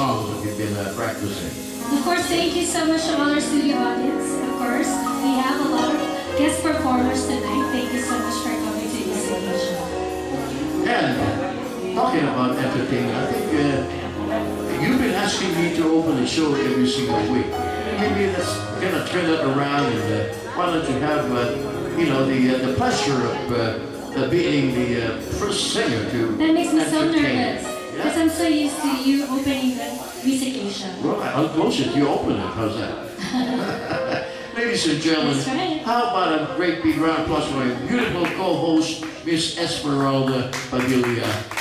songs that you've been uh, practicing? Of course, thank you so much to all our studio audience. Of course, we have a lot of guest performers tonight. Thank you so much for coming to this stage. And talking about entertainment, I think uh, you've been asking me to open a show every single week. Maybe let's kind of turn it around and uh, why don't you have, uh, you know, the, uh, the pleasure of uh, being the uh, first singer to. That makes me so nervous because yeah. I'm so used to you opening Close it? You open it. How's that? Ladies and gentlemen, right. how about a great big round of applause for my beautiful co-host, Miss Esmeralda Padilla.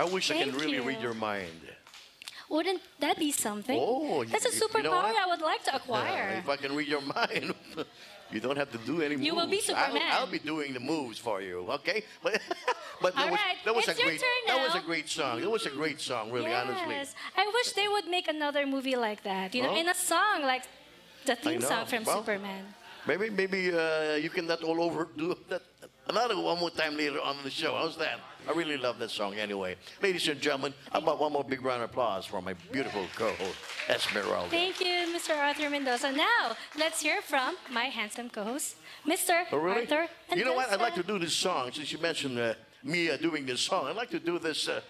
I wish I can really you. read your mind. Wouldn't that be something? Oh, That's a you- you superpower know? I would like to Uh, acquire. if I can read your mind, you don't have to do any moves. You will be Superman. I'll, I'll be doing the moves for you, okay? But, but that, All was, right, that was it's a your great that was a great song. It was a great song, really, honestly. yes. I wish they would make another movie like that. You know, in a song like the theme song from Well, Superman. Maybe maybe uh, you can not all over do that another one more time later on in the show. How's that? I really love that song anyway. Ladies and gentlemen, how about one more big round of applause for my beautiful co-host Esmeralda. Thank you, Mr. Arthur Mendoza. Now, let's hear from my handsome co-host, Mr. Oh, really? Arthur Mendoza. You know what? I'd like to do this song since you mentioned uh, me uh, doing this song. I'd like to do this uh,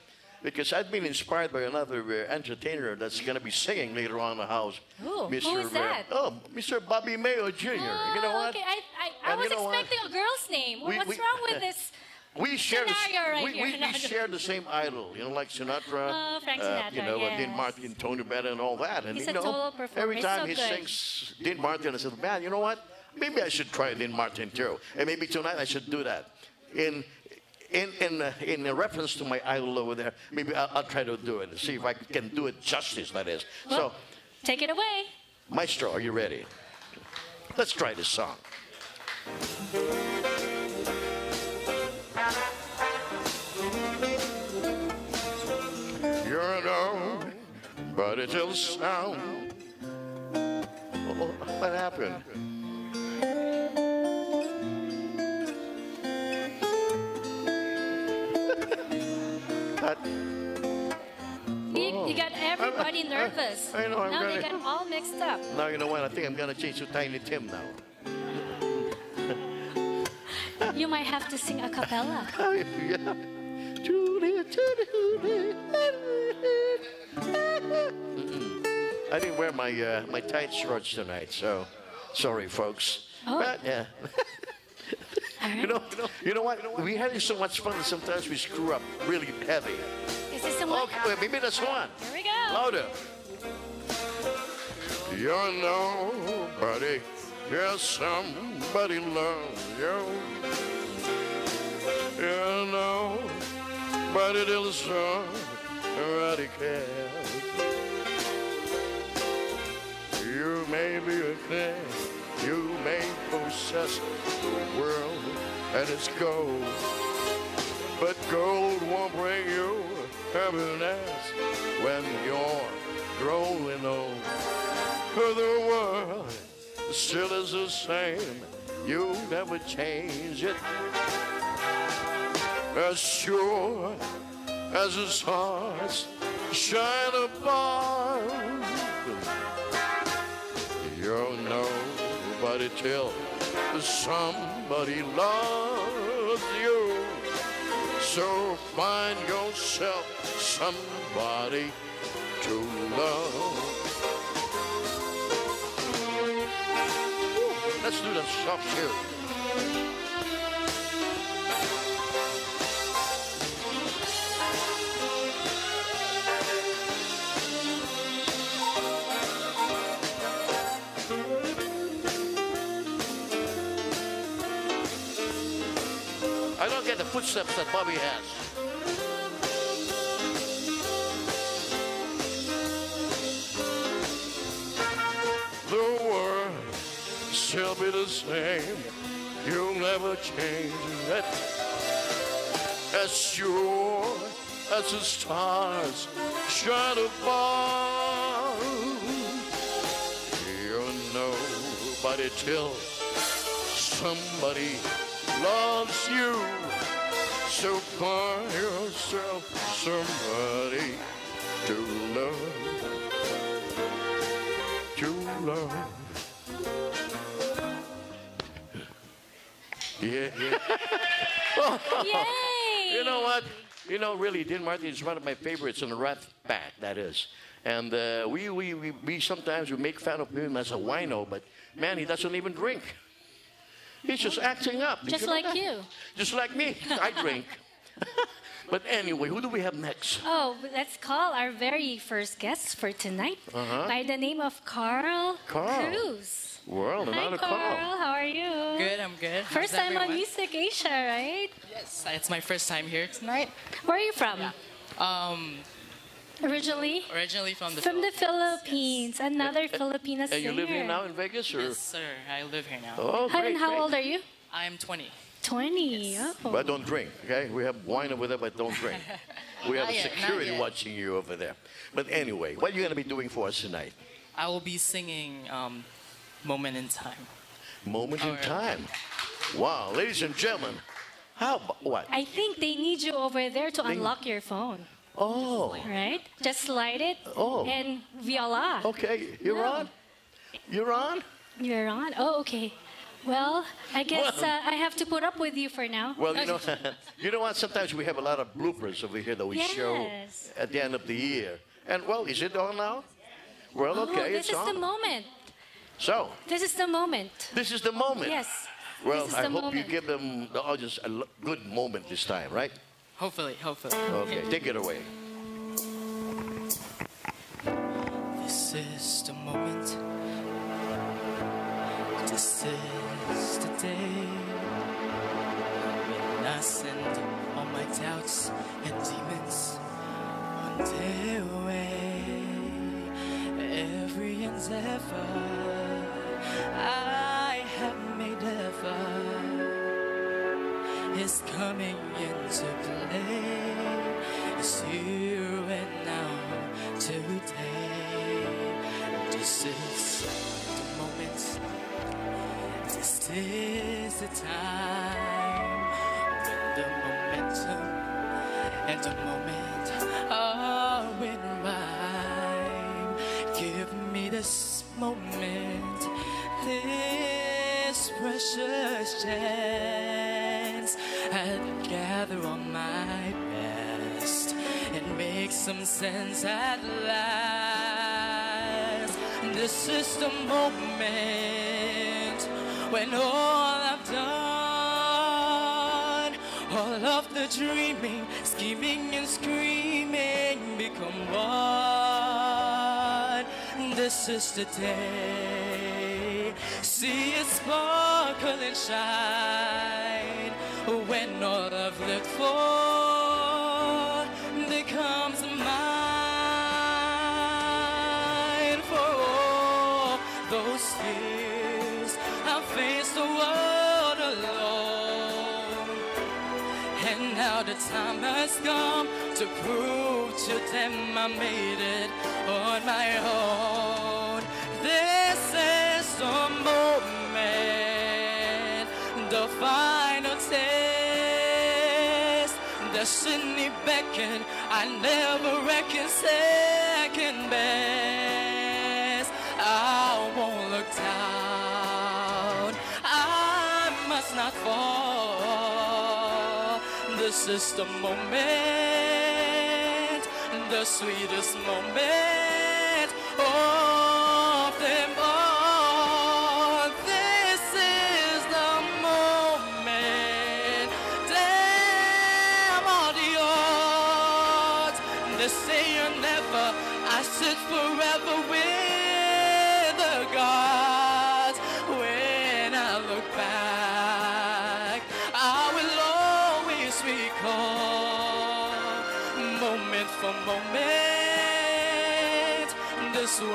because I've been inspired by another uh, entertainer that's going to be singing later on in the house. Who? Who is that? Uh, oh, Mr. Bobby Mayo Jr. Oh, you know what? Okay, I, I, I was know what? expecting a girl's name. We- What's we- wrong with this? We share, the, right we, we, we share the same idol, you know, like Sinatra, Oh, Frank uh, Sinatra, you know, uh, Dean yes. Martin, Tony Bennett, and all that. And He's you a know, every time so he good. sings Dean Martin, I said, man, you know what? Maybe I should try Dean Martin too, and maybe tonight I should do that. In in in uh, in a reference to my idol over there, maybe I'll, I'll try to do it and see if I can do it justice. That is. Well- so, Take it away. Maestro, are you ready? Let's try this song. You're no, but it will sound. Oh, what happened? That- You, you got everybody I- nervous. I know, I'm now they gonna- got all mixed up. now you know what? I think I'm gonna change to Tiny Tim now. You might have to sing a cappella. Oh, yeah. Julie, Julie. Mm-mm. I didn't wear my uh, my tight shorts tonight, so sorry, folks. Oh. But yeah, you know, you know, you know what? We having so much fun that sometimes we screw up really heavy. Is this the one? Okay, wait, maybe that's one. Here we go. Louder. You're nobody, yes, somebody loves you. You know, but it is somebody cares. You may be a thing, you may possess the world and its gold. But gold won't bring you happiness when you're growing old. For the world still is the same. You never change it. As sure as the stars shine above. You're nobody till somebody loves you. So find yourself somebody to love. Woo, Let's do the soft shoe. The footsteps that Bobby has. The world still be the same. You'll never change it. As sure as the stars shine above. You're nobody till somebody loves you. So find yourself somebody to love. To love. Yeah, yeah. Yay! You know what? You know, really, Dean Martin is one of my favorites in the Rat Pack, that is. And uh, we, we, we, we sometimes we make fun of him as a wino, but man, he doesn't even drink. He's just acting up. Did Just know like that? you. Just like me. I drink. but anyway, who do we have next? Oh, let's call our very first guest for tonight by the name of Carl, Uh-huh. Carl. Cruz. Well, Hi, another Carl. call. How are you? Good, I'm good. good. How's First time on everyone? Music Asia, right? Yes, it's my first time here tonight. Where are you from? Um, Originally? originally from the From the Philippines. Philippines. Another Filipina singer. And you live here now in Vegas, or? Yes, sir. I live here now. Oh, How, great, and how great. old are you? I'm 20. 20. Oh. But don't drink, okay? We have wine over there, but don't drink. We have Not yet, security watching you over there. But anyway, what are you going to be doing for us tonight? I will be singing um, "Moment in Time." Moment in Alright. time. Wow, ladies and gentlemen, how what? I think they need you over there to unlock your phone, Oh, right? Just slide it Oh. and voila. okay. You're No. on. You're on. You're on? Oh, okay. Well, I guess uh, I have to put up with you for now. Well, you know, you know what? Sometimes we have a lot of bloopers over here that we show at the end of the year. And well, is it on now? Well, Oh, okay, this it's is on. the moment. so This is the moment. this is the moment. Yes. Well, I hope you give them the audience a good moment this time, right? Hopefully, hopefully. Okay, take it away. This is the moment. This is the day when I send all my doubts and demons on their way. Every endeavor I have made ever is coming into play. It's here and now, today. This is the moment. This is the time when the momentum and the moment are in rhyme. Give me this moment, this precious chance. I'd gather all my best and make some sense at last. This is the moment when all I've done, all of the dreaming, scheming, and screaming become one. This is the day. See it sparkle and shine when all I've looked for becomes mine. For all those years I faced the world alone. And now the time has come to prove to them I made it on my own. This is the moment, the final test. Destiny beckon, I never reckon second best. I won't look down. I must not fall. This is the moment, the sweetest moment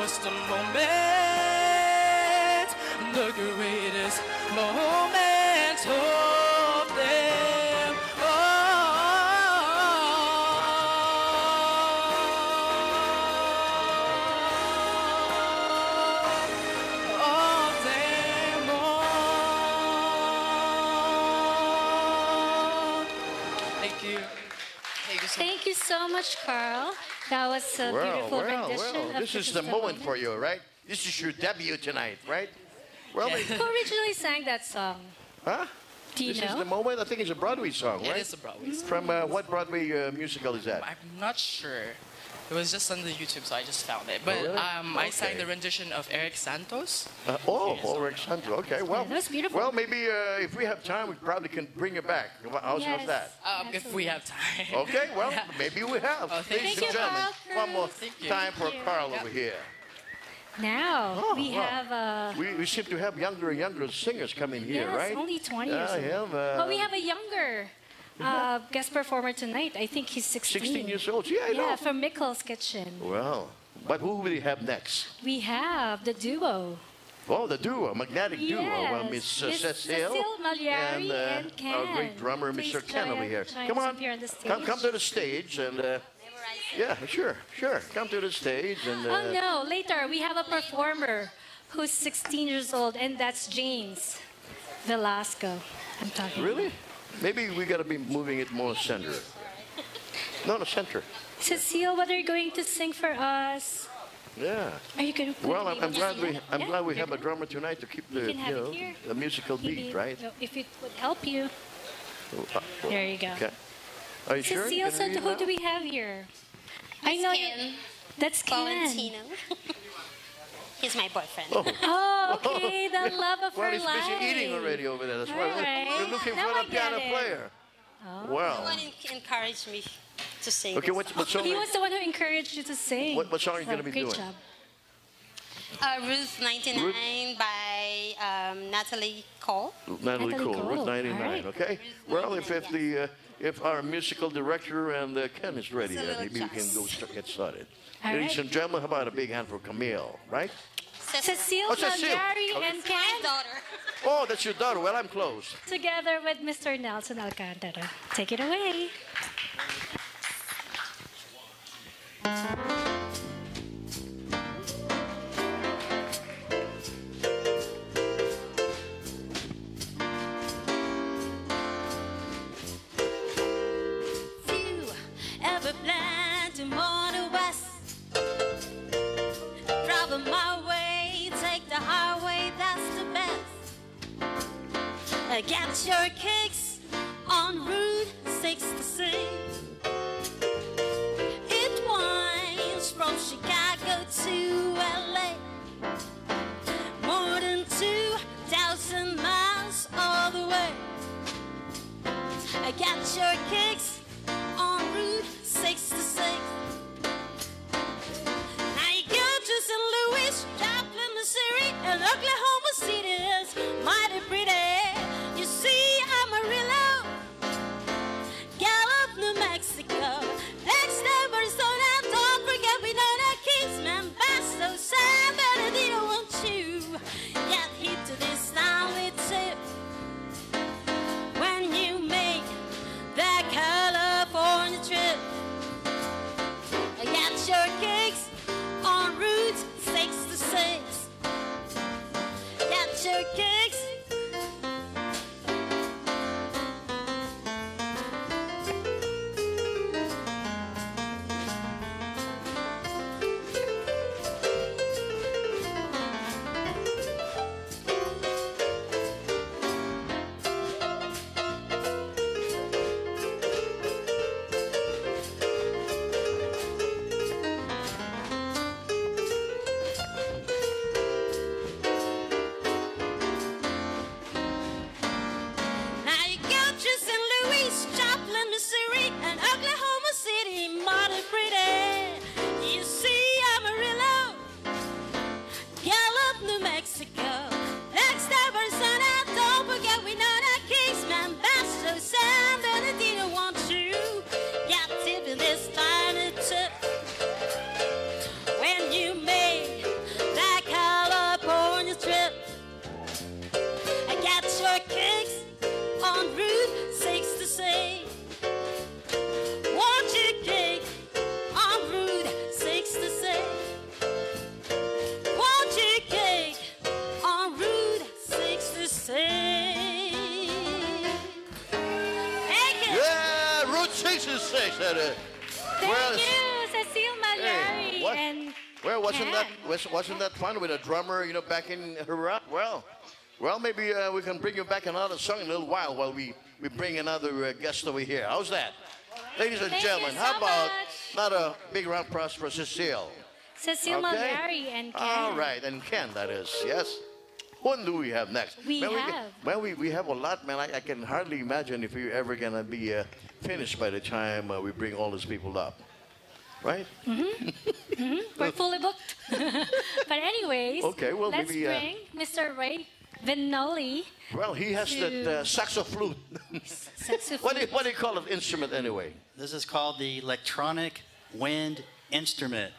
Was the moment, the greatest moment of them all. Of them all. Thank you. Thank you so much, Carl. That was a Well, beautiful well, rendition. well. of This is the moment for you, right? This is your debut tonight, right? Well, Yeah. maybe- Who originally sang that song? huh? Do you This is the moment. I think it's a Broadway song, It right? is a Broadway song. From uh, what Broadway uh, musical is that? I'm not sure. It was just on the YouTube, so I just found it. But Oh, really? um, I sang the rendition of Erik Santos. Uh, oh, Yes. Ulrich Sandro. Okay, well, that was beautiful. Well, maybe uh, if we have time, we probably can bring it back. How's, Yes. that? Um, if we have time. Okay, well, maybe we have. Oh, thank Ladies you. and gentlemen, Thank you, one more Thank you. time for Thank you. Carl over here. Now Oh, we wow. have uh, We, we seem to have younger and younger singers coming here, yes, right? only 20 Yeah, years old. yeah, uh, but we have a younger uh, guest performer tonight. I think he's 16. 16 years old. Yeah, I Yeah, know. from Mikkel's Kitchen. Well, but who will we have next? We have the duo. Oh, the duo, magnetic duo. Well, Yes, Miss uh, Cecile and, uh, and Ken. our great drummer, Please Mr. Ken over here. Come on, on the come, come to the stage and uh, yeah, sure, sure. Come to the stage and uh, Oh no, later we have a performer who's 16 years old, and that's James Velasco. I'm talking. really, maybe we got to be moving it more center. No, no, center. Cecile, what are you going to sing for us? Yeah. Are you going to? Well, I'm, I'm glad we I'm Yeah, glad we you're have a drummer tonight to keep the You you know the musical Maybe, beat, right? well, If it would help you. Uh, There you go. Okay. Are you sure? Cecile, so who now? do we have here? I know you. That's Ken. Valentino. He's my boyfriend. Oh, Oh, okay, the love of well, her he's life. busy eating already over there. That's why All right. we're looking Now for I a piano it. player. He Well, wanted to encourage me to sing. okay. What, song. what song? He was the one who encouraged you to sing. What- what song are you So, gonna be great doing? Job. Uh, Ruth 99 by um, Natalie Cole. Natalie Natalie Cole, Cole. Route 99. All right. Okay. Well, if if the uh, if our musical director and uh, Ken is ready, It's a little maybe we can go start, get started. All Ladies right. and gentlemen, how about a big hand for Camille, right? Cecile Oh, Cecile. Mallari Okay. and My Ken daughter. Oh, that's your daughter. Well, I'm close. together with Mr. Nelson Alcantara. Take it away. Your kicks with a drummer, you know, back in Iraq? Well, well, maybe uh, we can bring you back another song in a little while while we, we bring another uh, guest over here. How's that? Ladies and Thank gentlemen, so how about much. not a big round of applause for Cecile? Cecile Mallari and Ken. All right, and Ken, that is, yes. Who do we have next? We Man, have- well, we, we have a lot, man. I, I can hardly imagine if we're ever going to be uh, finished by the time uh, we bring all these people up. Right? Mm-hmm. mm-hmm. We're fully booked. but anyways, Okay, well, let's maybe, uh, bring Mr. Rey Vinole. Well, he has that uh, saxo flute. saxophone. what, do you, what do you call an instrument anyway? This is called the electronic wind instrument.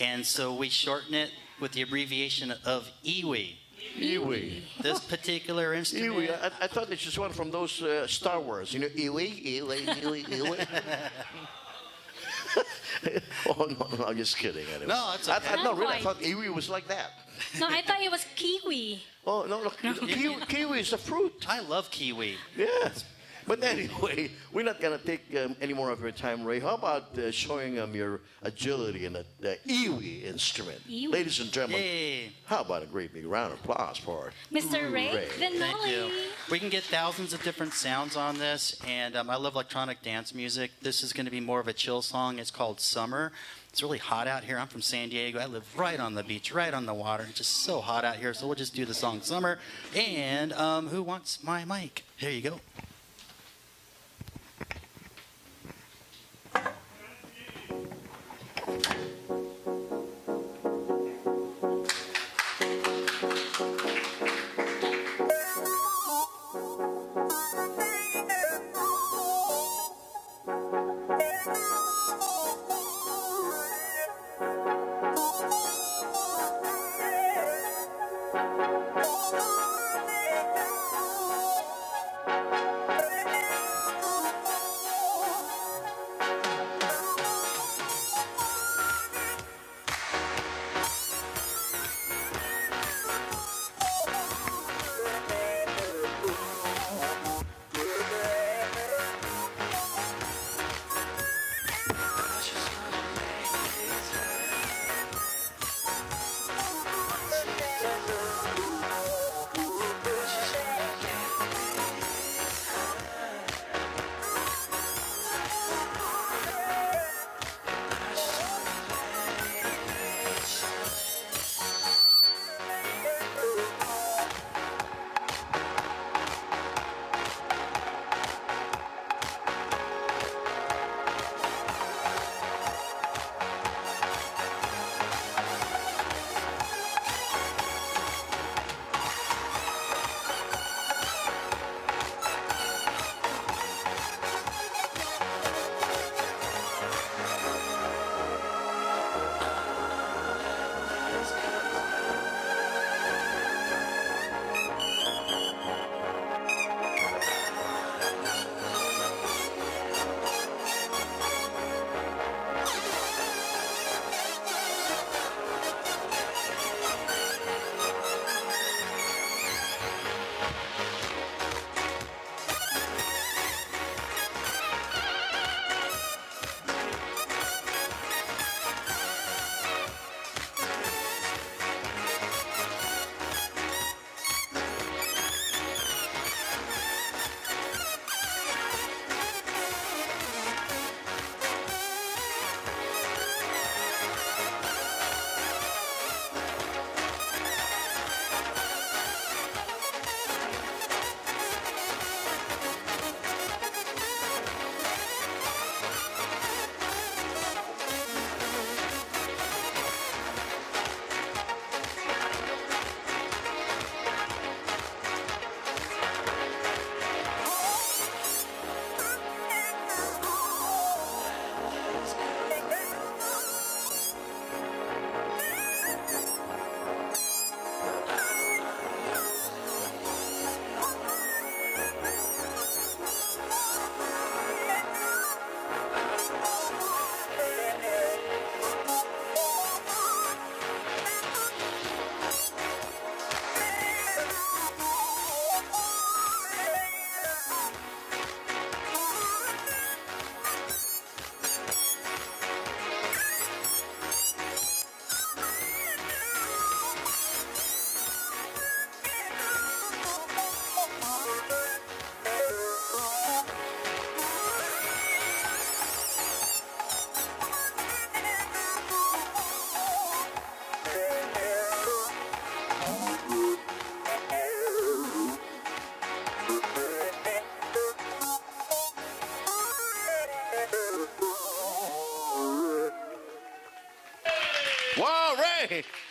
And so we shorten it with the abbreviation of EWI. Iwi. This particular instrument. Iwi. I, I thought it's just one from those uh, Star Wars. You know, Iwi, Iwi, Iwi, Iwi. oh no, no, I'm just kidding. Anyway. No, it's I, okay. I, no, Not really, I thought Iwi was like that. No, I thought it was Kiwi. Oh no, no, kiwi, kiwi is a fruit. I love kiwi. Yes. But anyway, we're not gonna take um, any more of your time, Ray. How about uh, showing them your agility in the, the Iwi instrument, Iwi. ladies and gentlemen? Yay. How about a great big round of applause for Mr. Ray Ray. Thank Vinole. you. We can get thousands of different sounds on this, and um, I love electronic dance music. This is going to be more of a chill song. It's called Summer. It's really hot out here. I'm from San Diego. I live right on the beach, right on the water. It's just so hot out here. So we'll just do the song Summer. And um, who wants my mic? Here you go.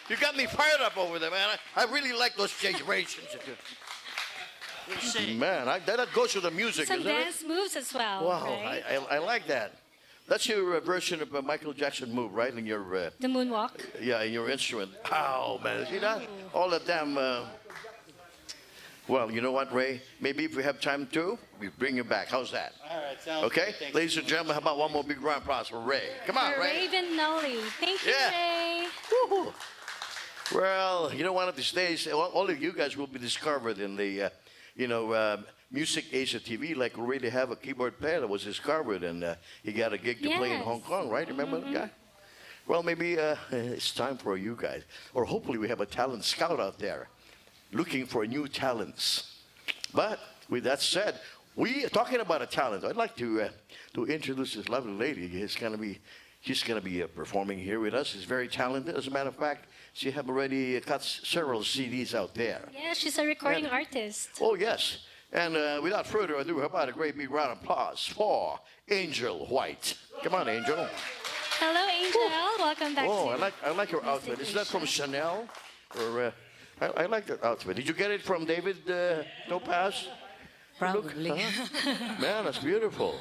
You got me fired up over there, man. I, I really like those gyrations. Man, I, that goes with the music, Some isn't it? dance moves as well. Wow, right? I, I, I like that. That's your uh, version of a Michael Jackson move, right? In your uh, the moonwalk. yeah, in your instrument. Oh man, see that? All of them. Uh... Well, you know what, Ray? Maybe if we have time to, we bring you back. How's that? All right, sounds Okay, good. Thanks. ladies and gentlemen, how about one more big round of applause for Ray? Come on, For Ray. Rey Vinole. Thank you, Yeah. Ray. Well, you know, one of these days, all of you guys will be discovered in the, uh, you know, uh, Music Asia TV. Like we already have a keyboard player that was discovered, and uh, he got a gig to play in Hong Kong, right? Remember that guy? Well, maybe uh, it's time for you guys, or hopefully we have a talent scout out there looking for new talents. But with that said, we are talking about a talent. I'd like to uh, to introduce this lovely lady. It's gonna be she's gonna be uh, performing here with us. She's very talented. As a matter of fact, she have already got s- several CDs out there. Yeah, she's a recording Yeah. artist. Oh yes. And uh, without further ado, how about a great big round of applause for Angel White? Come on, Angel. Hello, Angel. Welcome back Oh, to I like I like your outfit. Is that from Chanel? Or uh, I, I like that outfit. Did you get it from David uh, Topaz? Probably. Huh? Man, that's beautiful.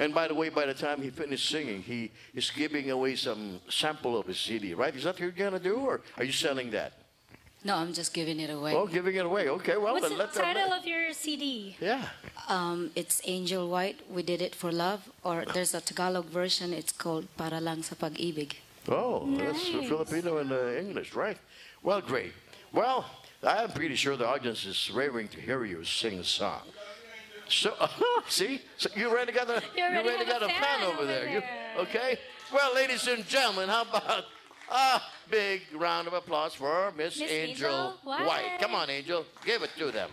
And by the way, by the time he finished singing, he is giving away some sample of his CD, right? Is that what you're gonna do, or are you selling that? No, I'm just giving it away. Oh, giving it away. Okay, well What's then the let title of your CD? Yeah. Um, it's Angel White. We did it for love. Or there's a Tagalog version. It's called Para lang sa pag-ibig. Oh, that's uh, Filipino and uh, English, right? Well, great. Well, I'm pretty sure the audience is raving to hear you sing a song. So, see, so you already got a You already got a a fan, over over there. You, okay. Well, ladies and gentlemen, how about a big round of applause for Miss Miss Angel, Angel White. White. Come on, Angel, give it to them.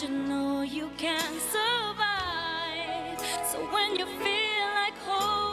You know you can survive. So when you feel like hope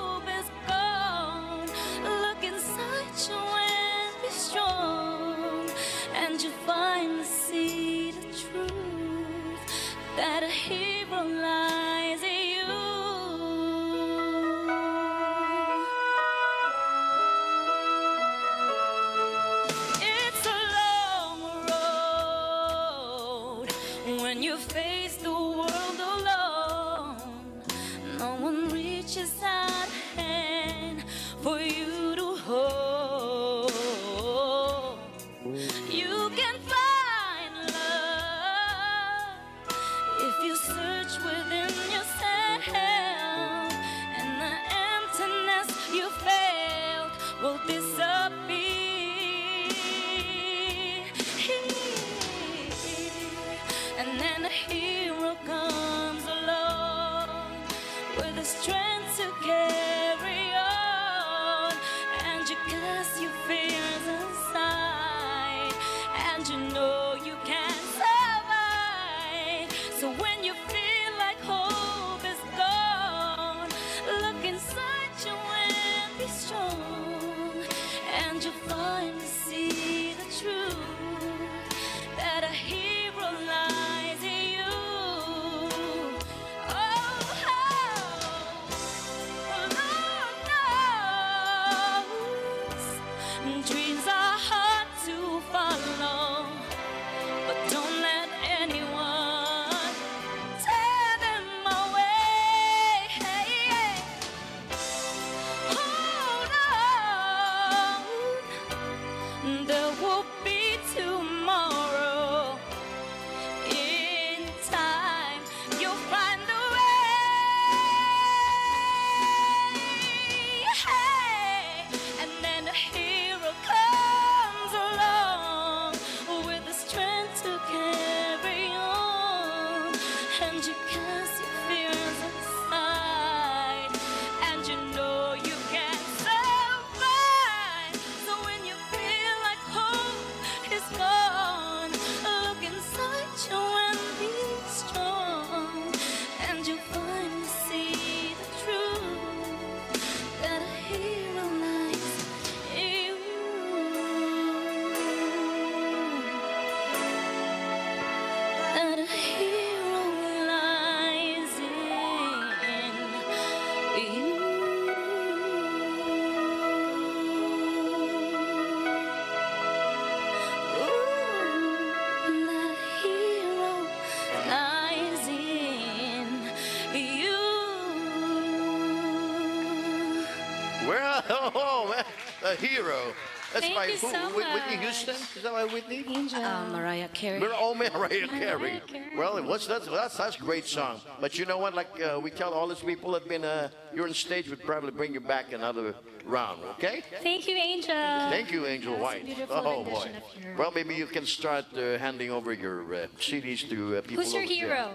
A hero. That's Thank by you who? so Whit- Whitney much. Houston? Is that by Whitney? Angel. Uh, Mariah Carey. We're all Mariah Carey. Carey. Well, it was that's that's that's a great song. But you know what? Like uh, we tell all these people that been uh, you're on stage, we'd probably bring you back another round. Okay? Thank you, Angel. Thank you, Angel White. Oh boy. rendition of Hero. Well, maybe you can start uh, handing over your uh, CDs to uh, people. Who's your over there. hero?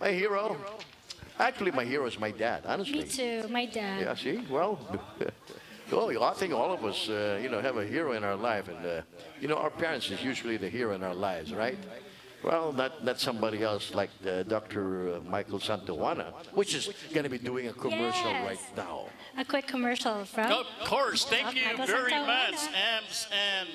My hero. Actually, my hero is my dad. Honestly. Me too, my dad. Yeah, see? Well, well, I think all of us, uh, you know, have a hero in our life. And, uh, you know, our parents is usually the hero in our lives, right? Well, not, not somebody else like uh, Dr. Michael Santawana, which is going to be doing a commercial Yes. right now. A quick commercial from. Of course, thank you Michael very Santana. much, Ams and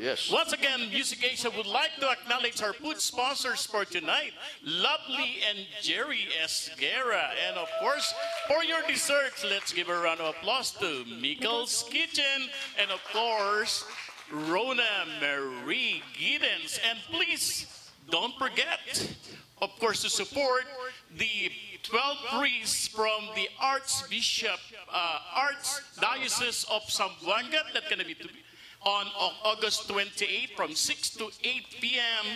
Yes. Once again, Music Asia would like to acknowledge our food sponsors for tonight, Lovely and Jerry Esguerra. And of course, for your desserts, let's give a round of applause to Mikael's Kitchen. And of course, Rona Marie Giddens. And please, don't forget, of course, to support the 12 priests from the Archbishop, uh, Archdiocese of Zamboanga that's going to be to- on August 28 from 6 to 8 p.m.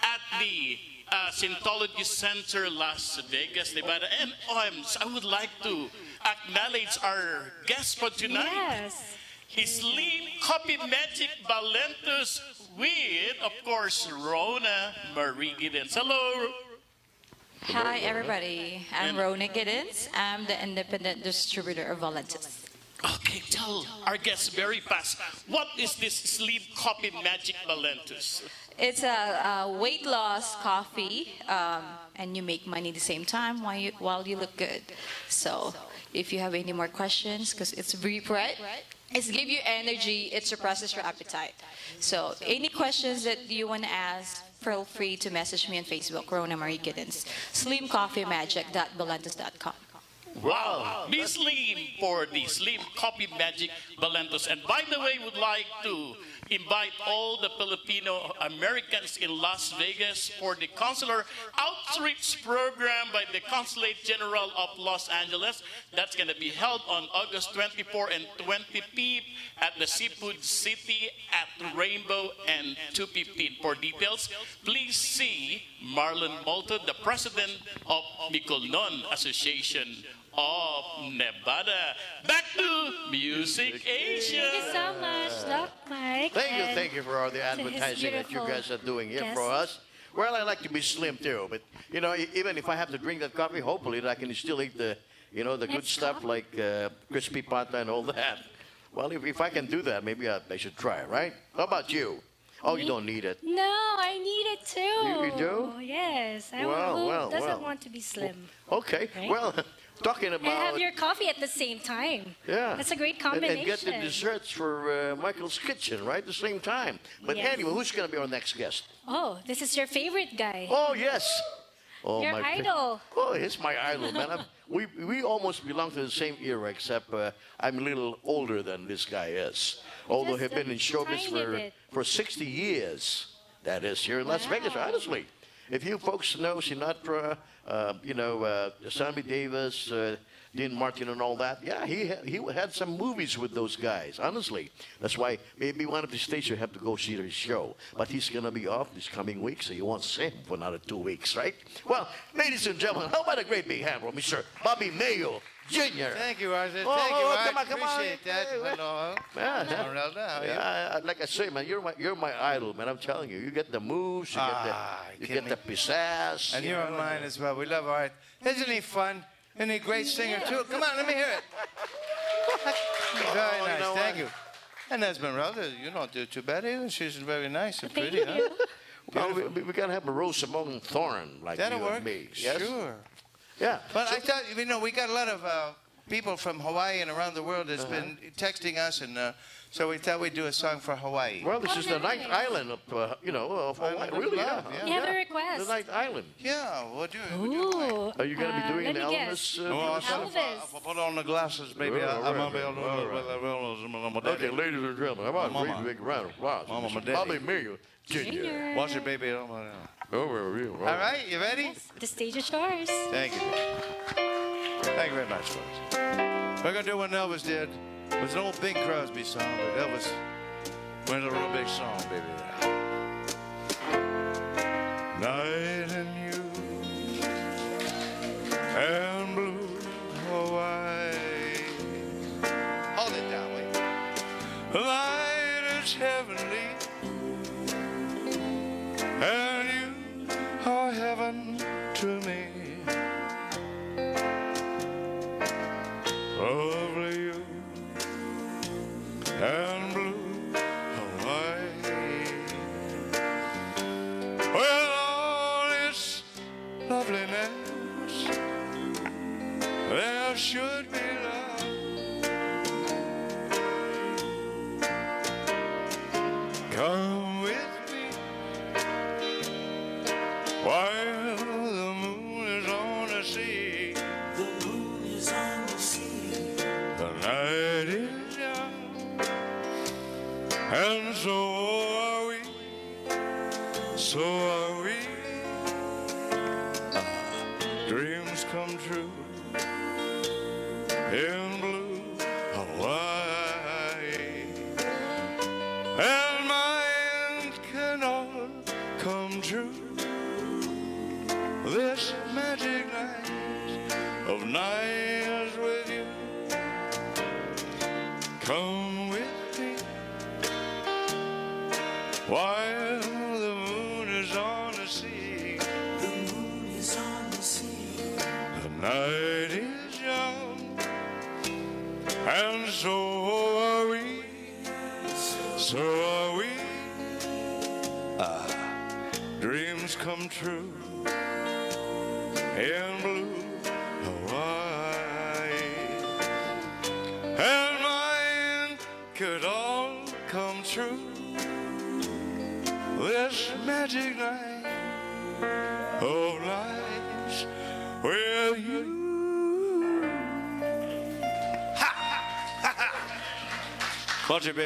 at the uh, Scientology Center, Las Vegas, Nevada. And um, I would like to acknowledge our guest for tonight. Yes. His lead coffee magic Valentus with, of course, Rona Marie Giddens. Hello. Hi, everybody. I'm Rona Giddens. I'm the independent distributor of Valentus. Okay, tell our guests very fast. What is this sleep coffee magic Valentus? It's a, a weight loss coffee, um, and you make money at the same time while you, while you look good. So, if you have any more questions, because it's brief, right? It's give you energy. It suppresses your appetite. So, any questions that you want to ask, feel free to message me on Facebook, Rona Marie Giddens. Slimcoffeemagic.valentus.com. Wow. Be Slim for the Slim Coffee Magic Valentus. And by the way, would like to invite all the Filipino Americans in Las Vegas for the consular outreach program by the Consulate General of Los Angeles. That's going to be held on August 24 and 25 at the Seafood City at Rainbow and 215. For details, please see Marlon Molto, the president of Micolnon Association of Nevada. Back to Music Asia. Thank you so much, Doc Mike. Thank you, thank you for all the advertising that you guys are doing here guests. for us. Well, I like to be slim too, but you know, even if I have to drink that coffee, hopefully I can still eat the, you know, the good stuff coffee. like uh, crispy pata and all that. Well, if, if I can do that, maybe I, I should try, right? How about you? Oh, you don't need it. No, I need it too. You- you do? Yes. I Well, who well, doesn't well. want to be slim? Okay. Right? Well, talking about. And have your coffee at the same time. yeah, That's a great And- combination. And, get the desserts for uh, Michael's Kitchen, right? At the same time. But Yes. anyway, who's going to be our next guest? Oh, this is your favorite guy. Oh yes. Oh, Your my idol. Oh, he's my idol, man. I'm, we we almost belong to the same era, except uh, I'm a little older than this guy is. Although he's been in showbiz for bit. for 60 years. That is here in Las Vegas, honestly. If you folks know Sinatra, you know uh, Sammy Davis, uh, Dean Martin, and all that, yeah, he he had some movies with those guys. Honestly, that's why maybe one of these days you have to go see his show. But he's gonna be off this coming week, so you won't see him for another two weeks, right? Well, ladies and gentlemen, how about a great big hand for Mr. Bobby Mayo Jr. Thank you, Roger. Oh, Thank you, oh, Art. come on, come on. Appreciate that. Hey, wait. Hello. Yeah, Ronaldo, how are you? yeah, I- I- like I say, man, you're my you're my idol, man. I'm telling you, you get the moves, you Ah, get the you kidding get the pizzazz. And you you're know. on mine as well. We love Art. Isn't he fun? Isn't he a great singer, too? Come on, let me hear it. Very Oh, you nice. know Thank what? you. And Esmeralda, you don't do too bad either. She's very nice and pretty, huh? Well, we, we, we gotta have a Rosamund Thorne like That'll you work. and me. Yes? Sure. Yeah. But I thought, you know, we got a lot of uh, people from Hawaii and around the world that's Uh-huh. been texting us, and uh, so we thought we'd do a song for Hawaii. well, this is the ninth nice. island of uh, you know of Hawaii. Island of Really? love, yeah. yeah. You have a request. The request. ninth island. yeah, we'll do it. We'll do it. Ooh. Are you gonna be uh, doing let the me guess. Elvis? Uh, Well, I'll music? put- Elvis. I'll put on the glasses, baby. All I'm right, gonna be all right. Okay, ladies and gentlemen, how about a Mama. great big round of applause? Mama, Mr. daddy. Bobby Mayo Jr. Junior. Watch it, baby. Oh, my- Over you. All right, you ready? Yes, the stage is yours. Thank you. Thank you very much, folks. We're gonna do what Elvis did. It was an old Bing Crosby song, but that was Elvis went a real big song, baby. Night and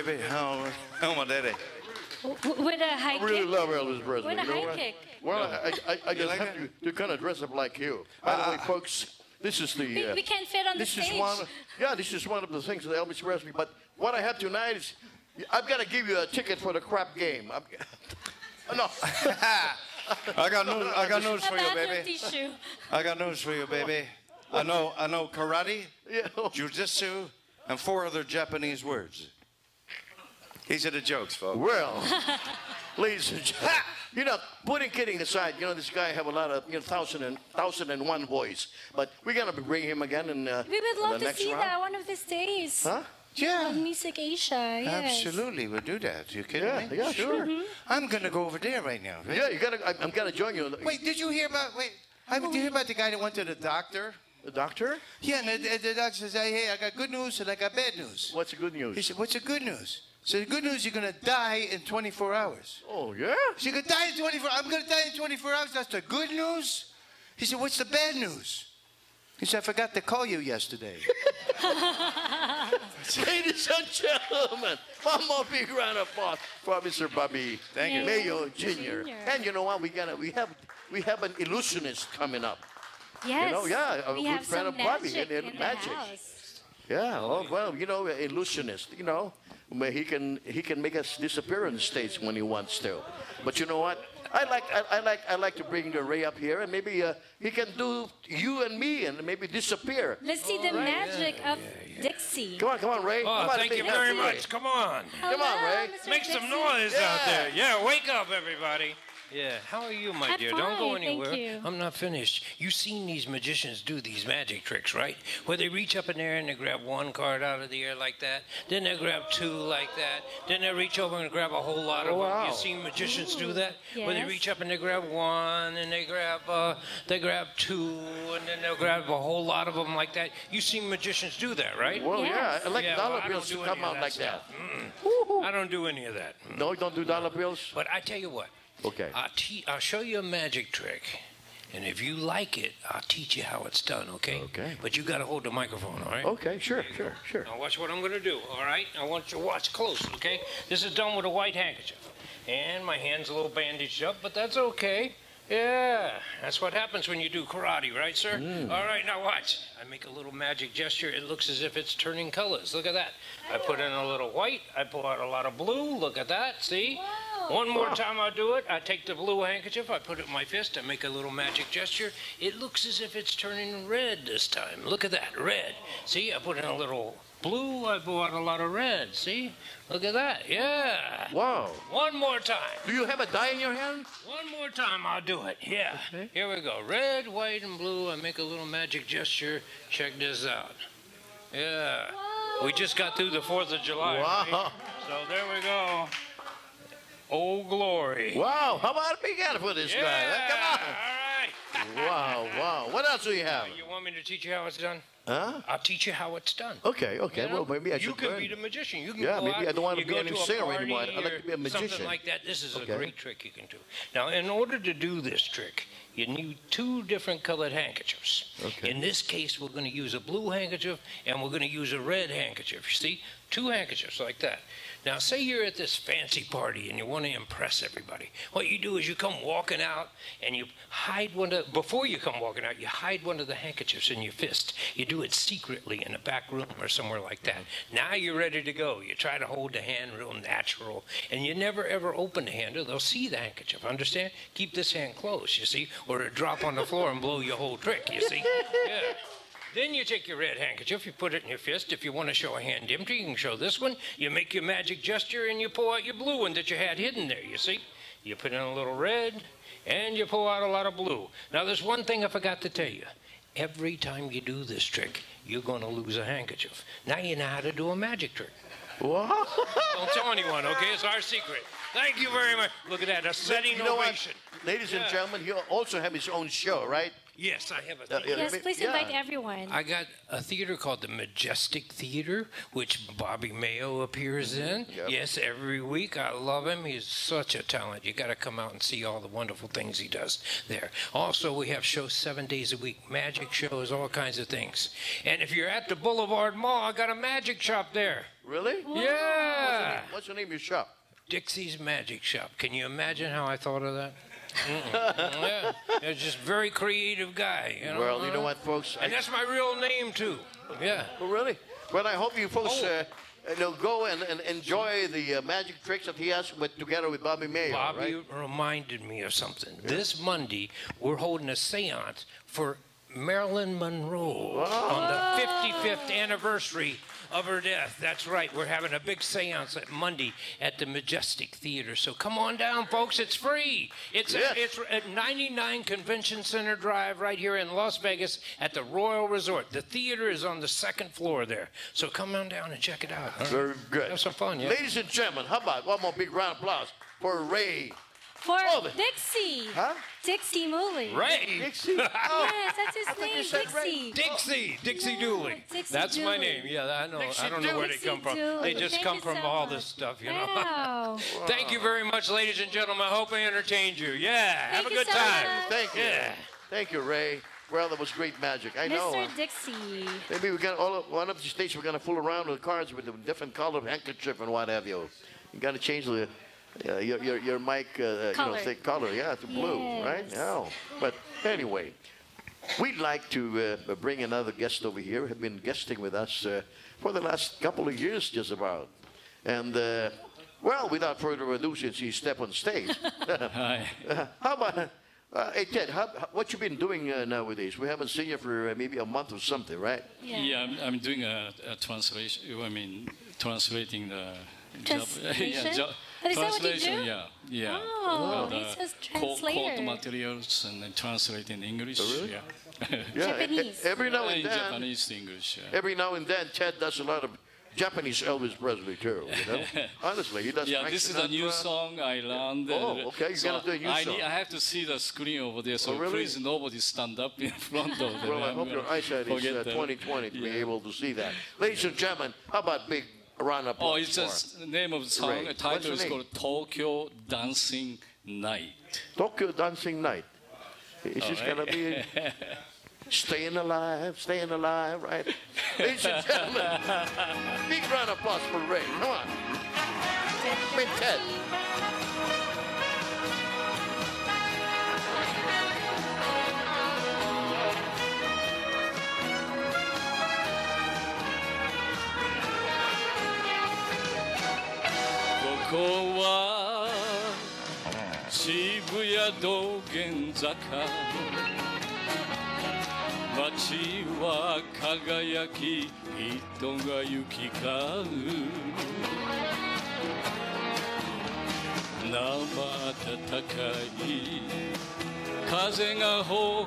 baby. How, how my daddy. W- With a high I really kick. love Elvis Presley. With a you know high what? kick. Well, I, I, I just like have to, to kind of dress up like you. By the way, folks, this is the. We, uh, we can't fit on the this stage. is one. Yeah, this is one of the things of Elvis Presley. But what I have tonight is, I've got to give you a ticket for the crap game. I'm, no. I got news. I got news for you, baby. tissue. I got news for you, baby. I know. I know karate, Yeah. jujitsu, and four other Japanese words. These are the jokes, folks. Well, ladies and gentlemen, you know, putting kidding aside, you know, this guy have a lot of, you know, thousand and thousand and one voice. But we're gonna bring him again in uh, We would love to see round. that one of these days. Huh? Yeah. On Music Asia, yes. Absolutely, we'll do that. You kidding Yeah, me? yeah, sure. I'm gonna go over there right now. right? Yeah, you gotta. I, I'm gonna join you. Wait, did you hear about? Wait, I, did you hear about the guy that went to the doctor? the doctor. Yeah, and the, the doctor says, "Hey, hey, I got good news and I got bad news." What's the good news? He said, "What's the good news?" So the good news, you're gonna die in 24 hours. Oh yeah. So you're gonna die in 24. I'm gonna die in 24 hours. That's the good news. He said, "What's the bad news?" He said, "I forgot to call you yesterday." Ladies and gentlemen, one more big round of applause for Mr. Bobby Thank you. Mayo Jr. Jr. And you know what? We gonna we have we have an illusionist coming up. Yes. You know, yeah, a we good have friend some of Bobby magic in- in in magic. the house. Yeah. Oh well, you know, illusionist. You know, where he can he can make us disappear on the stage when he wants to. But you know what? I like I, I like I like to bring the Ray up here, and maybe uh, he can do you and me, and maybe disappear. Let's see the magic of Dixie. Come on, come on, Ray. Oh, come on, thank you very much. Come on. Come on, Ray. Mr. Make some Dixie. noise out there. Yeah, wake up, everybody. Yeah, how are you, my I'm dear? Don't go fine, thank anywhere. you. I'm not finished. You've seen these magicians do these magic tricks, right? Where they reach up in there and they grab one card out of the air like that, then they grab two like that, then they reach over and grab a whole lot of Oh, them. You've seen magicians do that? Where they reach up and they grab one, and they grab uh, they grab two, and then they'll grab a whole lot of them like that. You've seen magicians do that, right? Well, Yes. yeah, I like Yeah, dollar well, bills to do come any of out like stuff. that. I don't do any of that. No, you don't do dollar bills. But I tell you what, Okay. I'll, te- I'll show you a magic trick. And if you like it, I'll teach you how it's done, okay? Okay. But you got to hold the microphone, all right? Okay, sure, sure, sure. Now watch what I'm going to do, all right? I want you to watch close, okay? This is done with a white handkerchief. And my hand's a little bandaged up, but that's okay. Yeah, that's what happens when you do karate, right, sir? Mm. All right, now watch. I make a little magic gesture. It looks as if it's turning colors. Look at that. I put in a little white. I pull out a lot of blue. Look at that. See? One more time I do it. I take the blue handkerchief. I put it in my fist. I make a little magic gesture. It looks as if it's turning red this time. Look at that. Red. See? I put in a little blue. I bought a lot of red. See? Look at that. Yeah. Wow. One more time. Do you have a die in your hand? One more time, I'll do it. Yeah. Here we go. Red, white, and blue. I make a little magic gesture. Check this out. Yeah. We just got through the 4th of July. Wow. right? So there we go. Oh, glory. Wow. How about a big hand for this guy? Yeah. Come on. Wow, wow. What else do you have? You want me to teach you how it's done? Huh? I'll teach you how it's done. Okay, okay. You know? Well, maybe I should You could learn. be the magician. You can Yeah, go maybe out, I don't want to be any a singer anymore. I'd like to be a magician. Something like that. This is Okay. a great trick you can do. Now, in order to do this trick, you need two different colored handkerchiefs. Okay. In this case, we're going to use a blue handkerchief and we're going to use a red handkerchief. You see? Two handkerchiefs like that. Now, say you're at this fancy party and you want to impress everybody. What you do is you come walking out and you hide one of, before you come walking out, you hide one of the handkerchiefs in your fist. You do it secretly in a back room or somewhere like that. Mm-hmm. Now you're ready to go. You try to hold the hand real natural and you never ever open the hand or they'll see the handkerchief. Understand? Keep this hand close, you see, or it'll drop on the floor and blow your whole trick, you see? Yeah. Then you take your red handkerchief, you put it in your fist. If you want to show a hand empty, you can show this one. You make your magic gesture and you pull out your blue one that you had hidden there, you see? You put in a little red and you pull out a lot of blue. Now, there's one thing I forgot to tell you. Every time you do this trick, you're going to lose a handkerchief. Now you know how to do a magic trick. What? Don't tell anyone, okay? It's our secret. Thank you very much. Look at that, a setting You know ovation. Ladies and gentlemen, he also have his own show, right? Yes, I have a Uh, theater. Yes, please yeah. invite everyone. I got a theater called the Majestic Theater, which Bobby Mayo appears in. Yep. Yes, every week. I love him. He's such a talent. You got to come out and see all the wonderful things he does there. Also, we have shows seven days a week, magic shows, all kinds of things. And if you're at the Boulevard Mall, I got a magic shop there. Really? Yeah. What's the name of your shop? Dixie's Magic Shop. Can you imagine how I thought of that? Yeah, it's just very creative guy. You know? Well, you know what, folks? And I- that's my real name too. Yeah. Oh, really? Well, I hope you folks Oh. uh, know, go and, and enjoy the uh, magic tricks that he has with, together with Bobby Mayo, Bobby right? reminded me of something. This Monday, we're holding a seance for Marilyn Monroe on the 55th anniversary of her death. That's right. We're having a big seance at Monday at the Majestic Theater. So come on down, folks. It's free. It's Yes. it's at 99 Convention Center Drive right here in Las Vegas at the Royal Resort. The theater is on the second floor there. So come on down and check it out. right? Very good. Have some fun, yeah. Ladies and gentlemen, how about one more big round of applause for Ray? For Oh, Dixie. Huh? Dixie Dooley. Ray. Dixie? Yes, that's his thought you name, said Ray. Dixie. Dixie, Dixie Yeah, Dooley. Dixie That's my name. Yeah, I know. Dixie I don't know where they come from. Dooley. They just Thank come you from so all much. this stuff, you know. Wow. Thank you very much, ladies and gentlemen. I hope I entertained you. Yeah, have a good so time. much. Thank you. Yeah. Thank you, Ray. Well, that was great magic. I know. Mr. uh, Dixie. Maybe we got all of, one of the states we're gonna fool around with cards with a different color handkerchief and what have you. You gotta change the uh, your, your your mic uh, you know say color. Yeah, it's blue, right? Yes. Yeah. But anyway, we'd like to uh, bring another guest over here. Have been guesting with us uh, for the last couple of years, just about. And uh, well, without further ado, since he stepped on stage, Hi. uh, how about? Uh, hey Ted, how, how- what you been doing uh, nowadays? We haven't seen you for uh, maybe a month or something, right? Yeah, yeah I'm, I'm doing a, a translation. I mean, translating the Translation? job. Oh, is that what you translation. do? Yeah, yeah. Oh, the he's just court- court translator. materials and then translate in English. Oh, really? Yeah. Yeah, Japanese. Every now and in then, Japanese to English. Yeah. every now and then, Ted does a lot of Japanese Elvis Presley too. You know, honestly, he does. Yeah, Frank this is a new song I learned. Oh, okay, you're so gonna do a new I, song. Need, I have to see the screen over there, so Oh, really? please nobody stand up in front of them. Well, I hope your eyesight is forget uh, 2020 to be able to see that. Ladies and gentlemen, how about big Oh, it's just the name of the song. The title is called Tokyo Dancing Night. Tokyo Dancing Night. It's just All gonna be staying alive, staying alive, right? Ladies and gentlemen, big round of applause for Ray. Come on. With こは渋谷道玄坂。街は輝き人が行き交う。生暖かい風が頬を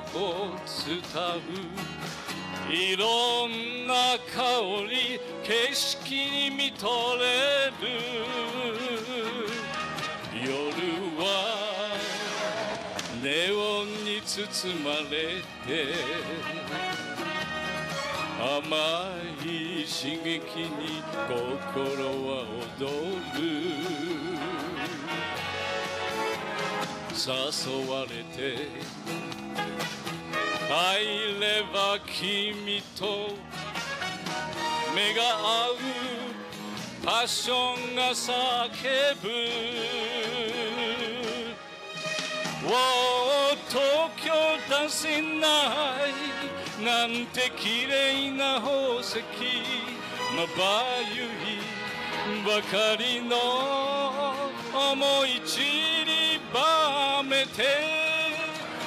伝う。いろんな香り景色に見とれる夜はネオンに包まれて甘い刺激に心は踊る。誘われて入れば君と目が合うパッションが叫ぶ「おお東京ダンシンナイなんて綺麗な宝石。まばゆいばかりの思い散りばめて。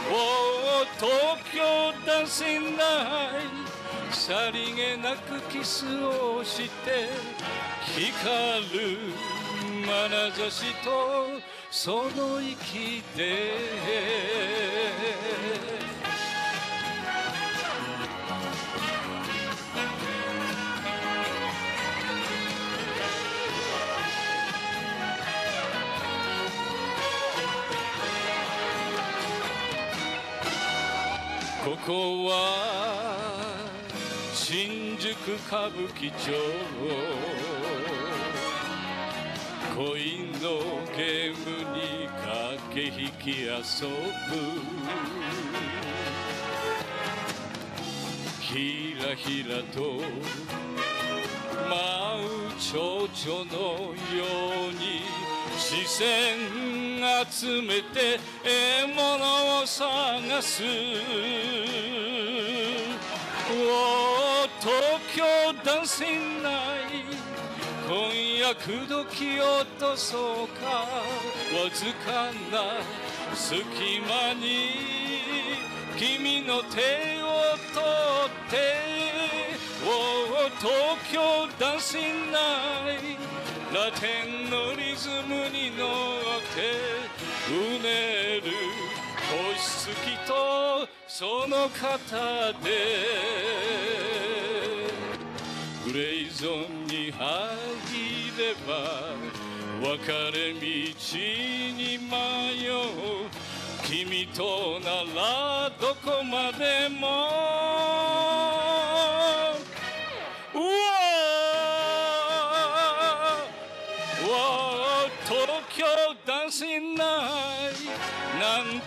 東京ダンシンナイさりげなくキスをして光る眼差しとその息で。こは新宿歌舞伎町恋のゲームに駆け引き遊ぶ。ひらひらと舞う蝶々のように。視線集めて獲物を探す。おお東京ダンシンナイ今夜口説き落とそうか。わずかな隙間に君の手を取って。おお東京ダンシンナイラテンのリズムに乗ってうねる星月とその肩で。グレイゾーンに入れば別れ道に迷う。君とならどこまでも。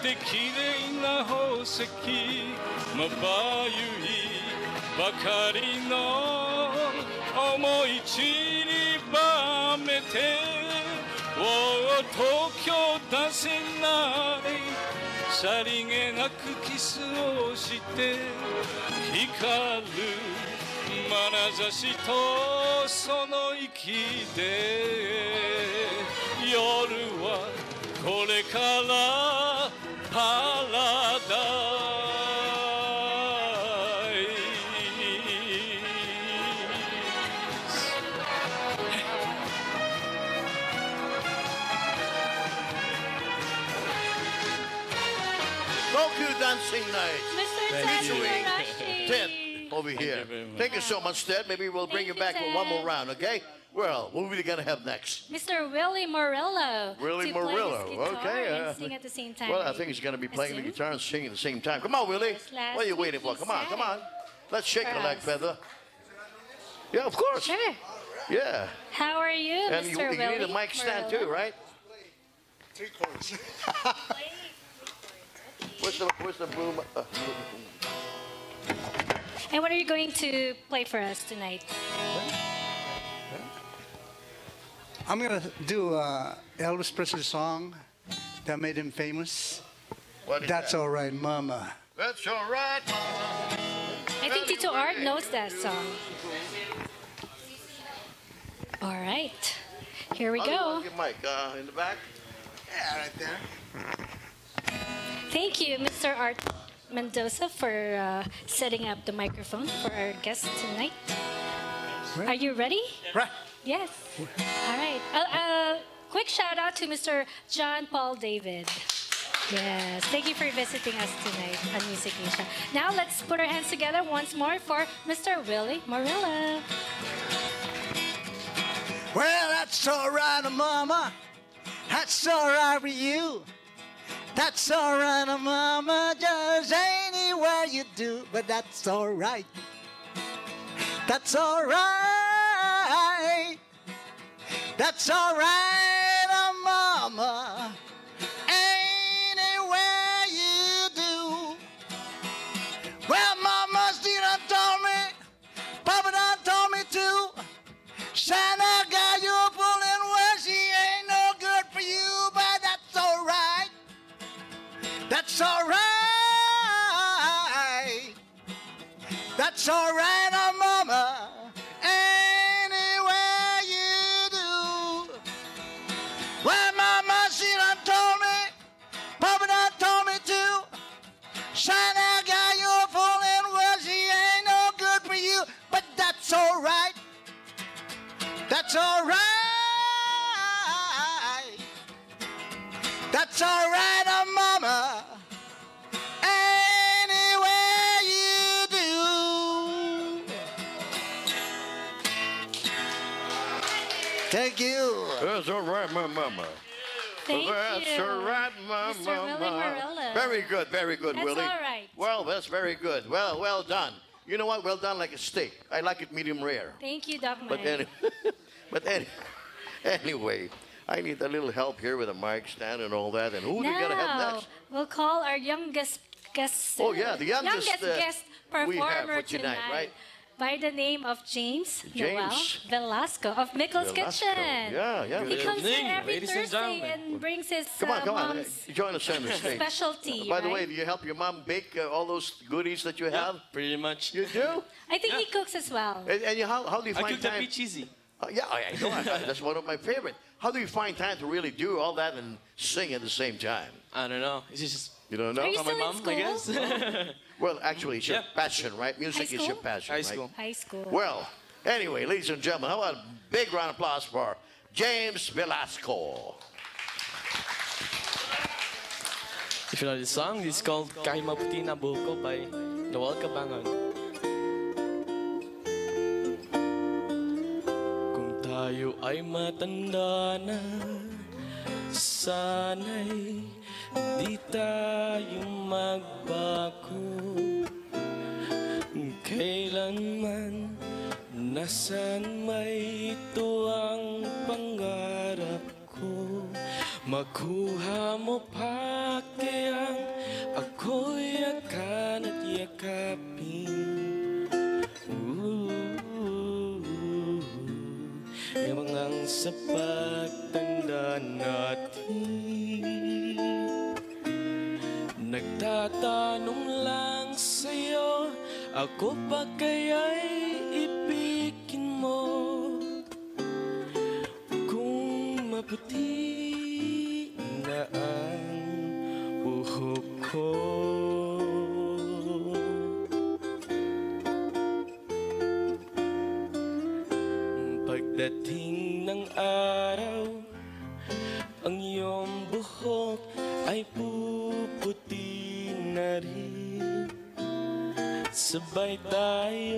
なんて綺麗な宝石。まばゆいばかりの思い散りばめて。東京ダンシンナイさりげなくキスをして。光る眼差しとその息で。夜はこれから。Dancing Night. Mr. Featuring Tetsuro Ted over here. Thank you so much, Ted. Maybe we'll bring you back you, for one more round, okay? Well, what are we going to have next? Mr. Willy Morillo. Willy to play his Morillo. guitar Okay, and uh, sing at the same time. Well, I think he's going to be playing the guitar and singing at the same time. Come on, Willy. What are you waiting for? Come on, come on. Let's shake for a leg feather. Yeah, of course. Sure. Yeah. How are you, And Mr. you, Willy? you need a mic stand Morillo? too, right? Three chords. Where's the, where's the boom? Uh, And what are you going to play for us tonight? I'm gonna do uh, Elvis Presley song that made him famous. What is That's that? all right, Mama. That's all right. I think Tito Art knows that song. All right. Here we How do you go. want your mic uh, in the back? Yeah, right there. Thank you, Mr. Art Mendoza, for uh, setting up the microphone for our guest tonight. Are you ready? Right. Yes. All right. Uh, uh, quick shout out to Mr. John Paul David. Yes. Thank you for visiting us tonight on Music Asia. Now let's put our hands together once more for Mr. Willy Morillo. Well, that's all right, Mama. That's all right with you. That's all right, Mama. Just anywhere you do, but that's all right. That's all right. That's all right, oh, Mama. Anywhere you do. Well, Mama still done told me, Papa done told me too. Santa got you pulling where she ain't no good for you, but that's all right. That's all right. That's all right, oh, Santa got you're fooling where she ain't no good for you, but that's all right. That's all right. That's all right, oh, Mama. Anywhere you do. Thank you. That's all right, my mama. Thank that's you, right, Mr. Willy mama. Morillo. Very good, very good, That's Willy. all right. Well, that's very good. Well, well done. You know what? Well done like a steak. I like it medium rare. Thank you, Doc But any, but any, anyway, I need a little help here with a mic stand and all that. And who do we gotta have now, next? we'll call our youngest guest. Oh, yeah, the youngest, uh, guest we have performer for tonight, right? By the name of James, Noel Velasco of Mickle's Velasco. Kitchen. Yeah, yeah. He comes evening, here every ladies and Thursday gentlemen. and brings his Come on, uh, come on. mom's Join us on the stage. specialty. By the way, do you help your mom bake uh, all those goodies that you have? Pretty much. You do? I think he cooks as well. And, and you, how, how do you I find cook the time? peach cheesy. Uh, yeah, I, I know. I, I- that's one of my favorite. How do you find time to really do all that and sing at the same time? I don't know. It's just You don't know? Are you from my still mom, in I school? guess. Well, actually, it's your Yeah. passion, right? Music is your school? passion, High right? school. High school. Well, anyway, ladies and gentlemen, how about a big round of applause for James Velasco? If you know this song, this is called Kahit Maputi na Buko by Noel Cabangon. Kung tayo ay matanda na, sana'y di tayo magbago. Kailanman, nasan may ito ang pangarap ko. Makuha mo pa kayang ako'y akan at yakapin. Ooh, Yamang sa pagtanda Ako pa kaya'y bay tay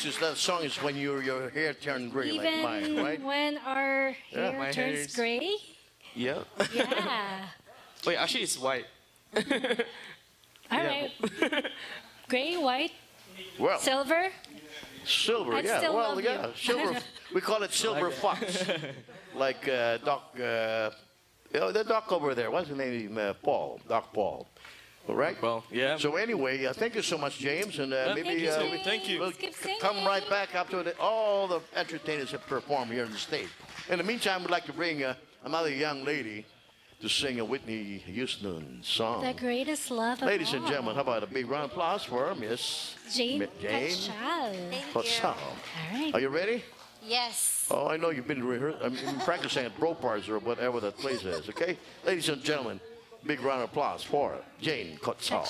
what is that song is when your your hair turned gray like Even mine, right? when our Yeah, hair my hair turns is- gray. Yeah. Yeah. Wait, actually, it's white. All right. Gray, white, Well, silver. silver, I'd yeah. still Well, love yeah, you. silver. we call it silver fox, like uh, Doc. Uh, you know, the Doc over there. What's his name? Uh, Paul. Doc Paul. All right. Well, yeah. So anyway, uh, thank you so much, James, and uh, maybe thank you, uh, James. we- Thank you. We'll come right back after the, all the entertainers have performed here on the stage. In the meantime, we'd like to bring uh, another young lady to sing a Whitney Houston song. The greatest love of Ladies and all. gentlemen, how about a big round of applause for Miss Jane Mi- Jane Cutshall. Cutshall. right. Are you ready? Yes. Oh, I know you've been rehearsing, I mean, practicing at Bropars or whatever that place is, okay? Ladies and gentlemen, big round of applause for Jane Cutshall.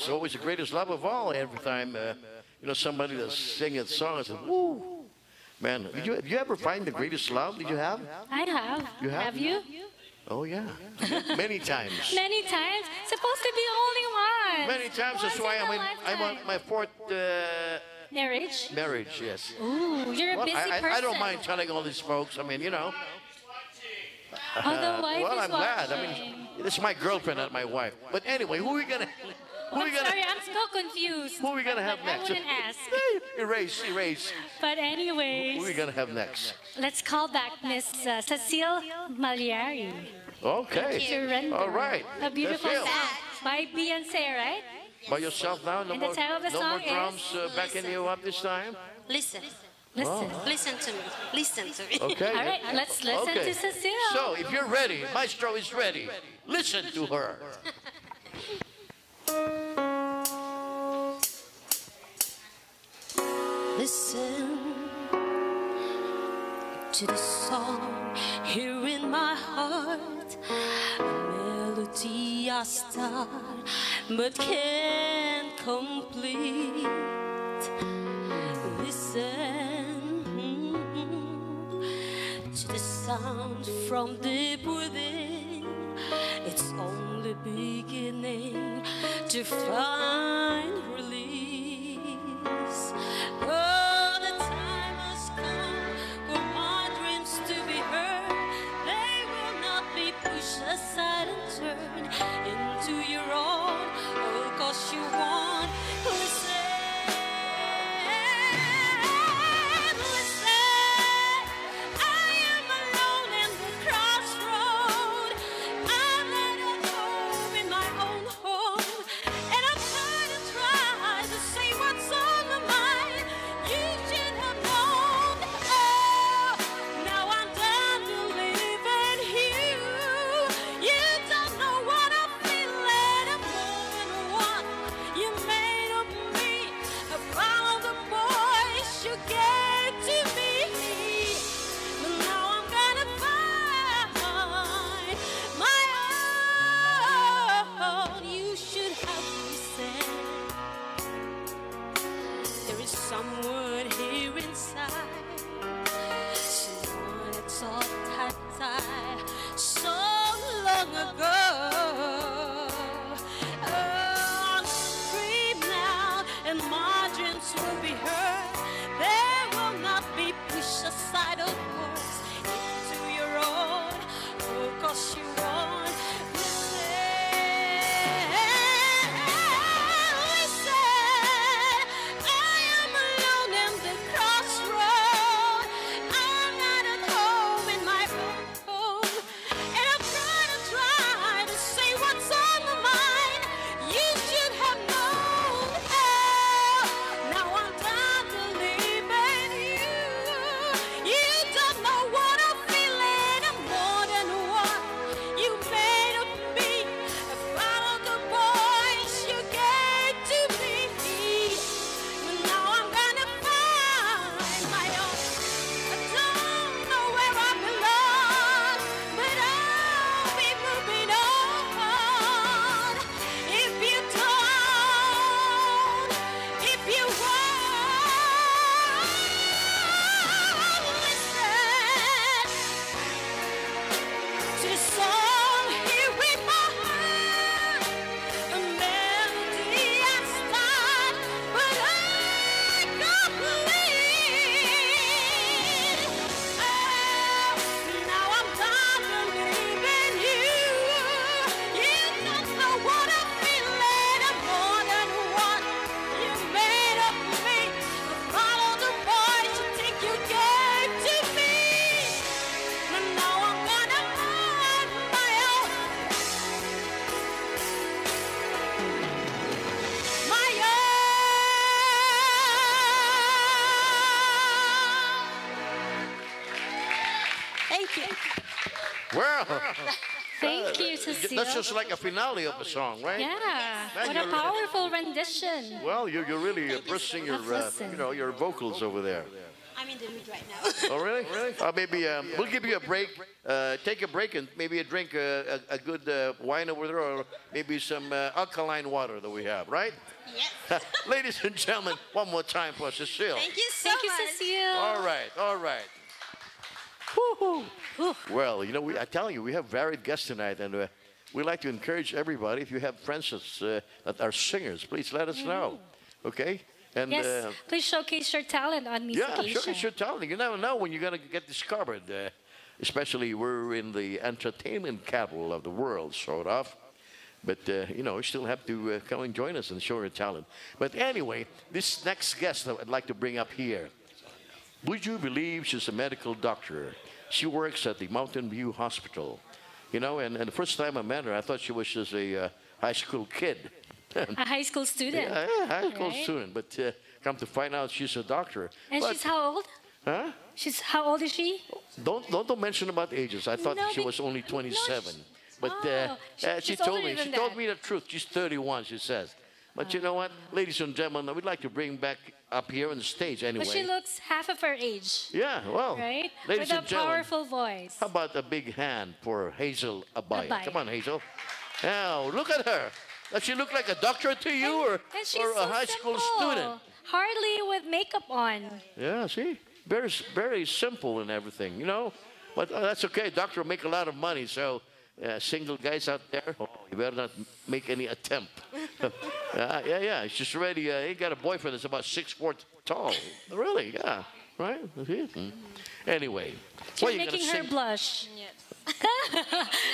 It's always the greatest love of all. Every time, uh, you know, somebody that's singing a song, I said, "Woo, man!" Did you, did you ever find the greatest love? Did you have? I have. You have? Have you? Oh yeah, many times. Many times. Supposed to be only one. Many times. That's why I'm in, I'm on my fourth uh, Marriage. marriage. Yes. Ooh, you're a Well, busy I, I, person. I don't mind telling all these folks. I mean, you know. The wife well, is I'm glad. I mean, it's my girlfriend, not my wife. But anyway, who are we gonna? Who are we I'm gonna? sorry, I'm so confused. Who are we gonna have I next? wouldn't ask. erase, erase. But anyways, Who are we gonna have next? let's call back Miss uh, Cecile Mallari. Okay. Surrender. All right. A beautiful Cecile. song by Beyonce, right? By yourself now? No And the more, title of the no more song is- drums uh, backing you up this time? Listen. Listen. Oh. Listen to me. Listen to me. Okay. All right, let's listen okay. to Cecile. So, if you're ready, Maestro is ready. Listen to her. Listen to the song here in my heart, a melody I start but can't complete. Listen mm, to the sound from deep within. It's only beginning to find release. That's just like a finale of a song, right? Yeah, Man, what a you're- powerful rendition. Well, you're, you're really uh, bursting your, uh, you know, your vocals over there. I'm in the mood right now. Oh, really? Really? Uh, maybe um, we'll give you a break. Uh, take a break and maybe a drink uh, a, a good uh, wine over there, or maybe some uh, alkaline water that we have, right? Yes. Ladies and gentlemen, one more time for Cecile. Thank you so Thank you, much. Cecile. All right, all right. Woo-hoo. Well, you know, we, I tell you, we have varied guests tonight, and uh, we like to encourage everybody. If you have friends that's, uh, that are singers, please let us know. Okay? And yes, uh, please showcase your talent on Music yeah, sure, sure, talent. You never know when you're going to get discovered. Uh, especially we're in the entertainment capital of the world, sort of. But, uh, you know, you still have to uh, come and join us and show your talent. But anyway, this next guest that I'd like to bring up here, would you believe she's a medical doctor? She works at the Mountain View Hospital. You know, and, and the first time I met her, I thought she was just a uh, high school kid. a high school student. Yeah, yeah, high school right? student. But uh, come to find out, she's a doctor. And But- she's how old? Huh? She's how old is she? Don't, don't don't mention about ages. I thought No, she was only 27. but uh, Oh, she- she told me. She than told me the truth. She's 31. She says. But you know what, ladies and gentlemen, we'd like to bring back up here on the stage anyway. But she looks half of her age. yeah, well, Right? ladies With a and gentlemen, powerful voice. how about a big hand for Hazel Abaya? Abaya. Come on, Hazel. Now look at her. Does she look like a doctor to you, or, And or a so high school student? Hardly with makeup on. Yeah, see, very very simple and everything, you know. But uh, that's okay. Doctor will make a lot of money, so uh, single guys out there, oh, you better not make any attempt. uh, yeah, yeah. She's already. Uh, he got a boyfriend that's about six foot tall. really? Yeah. Right. See? Mm. Anyway, You're you gonna making her sing? blush.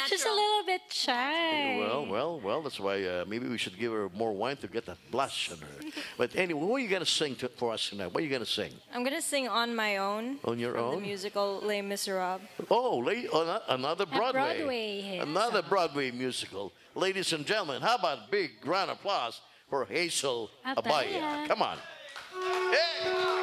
She's a little bit shy. Well, well, well. That's why uh, maybe we should give her more wine to get that blush on her. but anyway, what are you gonna sing to, for us tonight? What are you gonna sing? I'm gonna sing on my own. On your from own? The musical Les Miserables. Oh, la- ano- another Broadway. At Broadway Another Broadway musical. Ladies and gentlemen, how about a big round applause for Hazel Abaya? Abaya. Come on. On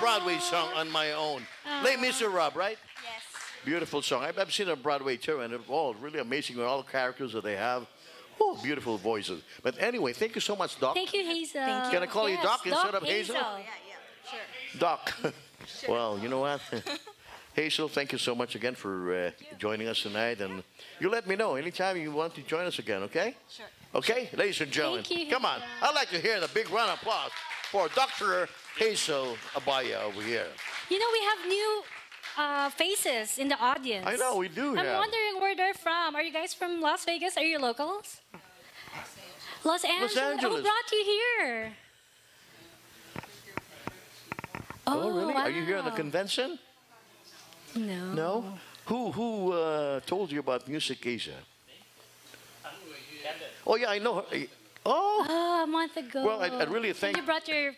Broadway song on my own. Late Mr. Rob, right? Yes. Beautiful song. I've, I've seen it on Broadway too, and it's all really amazing with all the characters that they have. Oh, beautiful voices. But anyway, thank you so much, Doc. Thank you, Hazel. thank Can I call you Yes, Doc instead of Hazel? Hazel. Doc. well, you know what? Hazel, thank you so much again for uh, joining us tonight. And you let me know anytime you want to join us again, okay? Sure. Okay, ladies and gentlemen, Thank you, come on. I'd like to hear the big round of applause for Dr. Hazel Abaya over here. You know, we have new uh, faces in the audience. I know, we do I'm have. wondering where they're from. Are you guys from Las Vegas? Are you locals? Los Angeles. Who Angeles. Who brought you here? Oh, really? wow. Are you here at the convention? No. No? Who who uh, told you about Music Asia? Oh yeah, I know her. Oh, Oh, a month ago. Well, I- I really And you brought your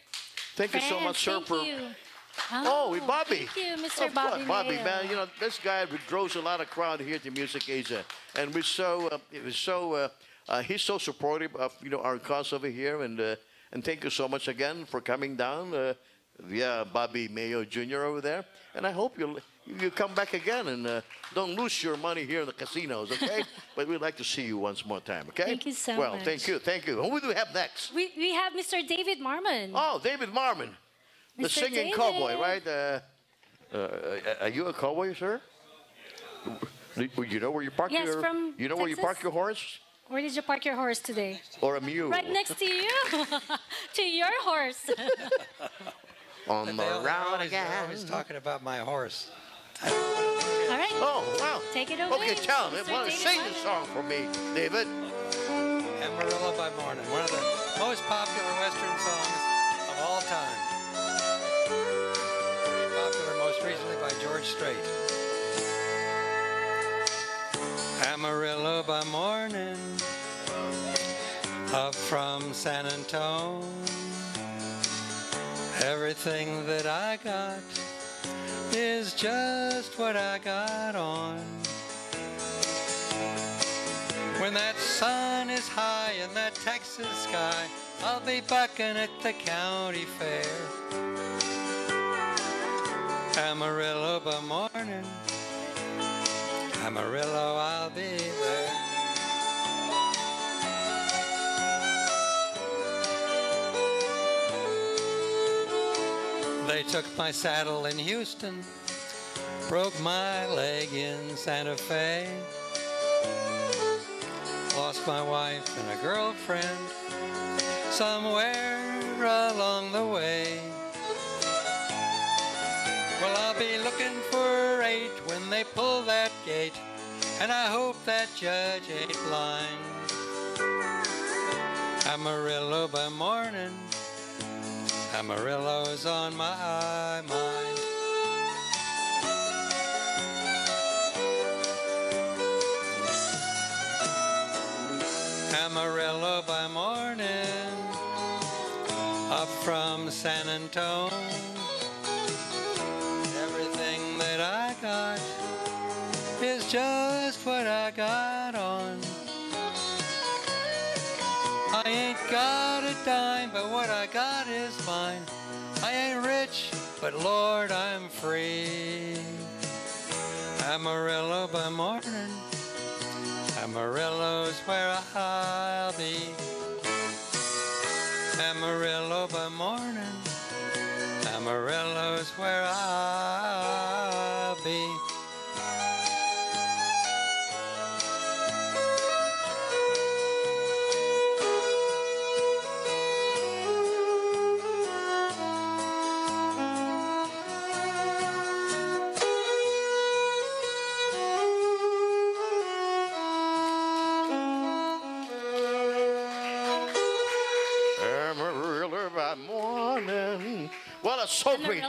thank you so friends. much, sir, Thank for. you. Oh, with Bobby. Thank you, Mr. Of Bobby. Bobby, Mayo. man, you know this guy draws a lot of crowd here to Music Asia, and we're so uh, it was so uh, uh, he's so supportive of you know our cause over here, and uh, and thank you so much again for coming down. Uh, yeah, Bobby Mayo Jr. over there, and I hope you'll you come back again and uh, don't lose your money here in the casinos, okay? but we'd like to see you once more time, okay? Thank you so well, much. thank you, thank you. Who do we have next? We, we have Mr. David Marmon. Oh, David Marmon, the singing David. cowboy, right? Uh, uh, are you a cowboy, sir? You know where you park Yes, your from you know where you park your horse Where did you park your horse today? or a mule Right next to you. to your horse. on the They al- round always, again. always talking about my horse. All right. Oh wow! Take it away. Okay, tell him. Mr. Well, sing Marmon. the song for me, David. Amarillo by Morning, one of the most popular Western songs of all time. Very popular most recently by George Strait. Amarillo by morning, up from San Antone. Everything that I got is just what I got on. When that sun is high in that Texas sky, I'll be bucking at the county fair. Amarillo by morning, Amarillo, I'll be there. They took my saddle in Houston, broke my leg in Santa Fe. Lost my wife and a girlfriend somewhere along the way. Well, I'll be looking for eight when they pull that gate, and I hope that judge ain't blind. Amarillo by morning, Amarillo's on my mind. Amarillo by morning, up from San Antone. Everything that I got is just what I got on. Got a dime, but what I got is mine. I ain't rich, but Lord, I'm free. Amarillo by morning, Amarillo's where I'll be. Amarillo by morning, Amarillo's where I'll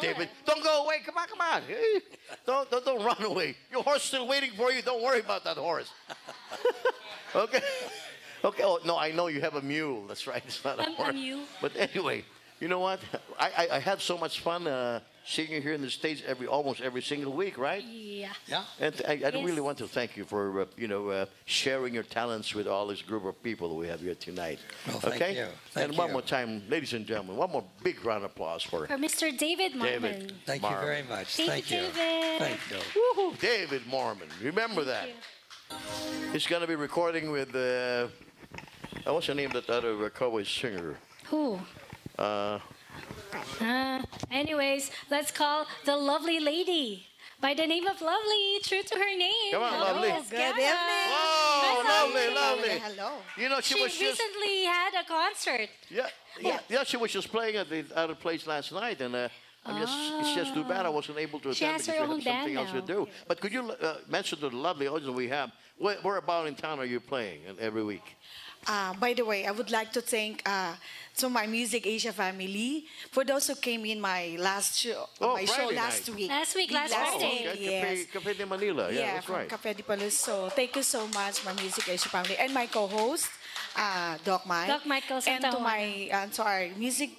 David. Don't go away. Come on, come on. Don't, don't, don't run away. Your horse is still waiting for you. Don't worry about that horse. okay. Okay. Oh no, I know you have a mule. That's right. It's not a I'm- horse. I'm you. But anyway, you know what? I, I, I had so much fun uh, seeing you here in the States every almost every single week, right? Yeah. Yeah. And I, I Yes. really want to thank you for uh, you know uh, sharing your talents with all this group of people that we have here tonight. Well, thank okay. you. Thank and one you. more time, ladies and gentlemen, one more big round of applause for For Mr. David Marmon. David. Thank Marmon. you very much. Thank, Thank you, you. David. Thank you. Woohoo! David Marmon. Remember that. He's going to be recording with, uh, uh, what's the name of that other uh, cowboy singer? Who? Uh, Uh, anyways, let's call the lovely lady by the name of Lovely, true to her name. Come on, Lovely. Yes, Good Gara. evening. Whoa, Hi, lovely, lovely. Hello. you know, she, She, was just, recently had a concert. yeah, yeah, yeah, she was just playing at the other place last night, and uh, I'm just, it's just too bad I wasn't able to Ah. She attend has because her we own had something band else to do. But could you uh, mention to the lovely audience we have, where, where about in town are you playing every week? Uh, by the way, I would like to thank uh, to my Music Asia family for those who came in my last show, Oh, my show last night. week. Last week, last Friday. Okay, Yes. Cafe, Cafe de Manila. Yeah, that's from right. Cafe de Palos. So thank you so much, my Music Asia family, and my co-host, uh, Doc Mike. Doc Michael and to my uh, to our music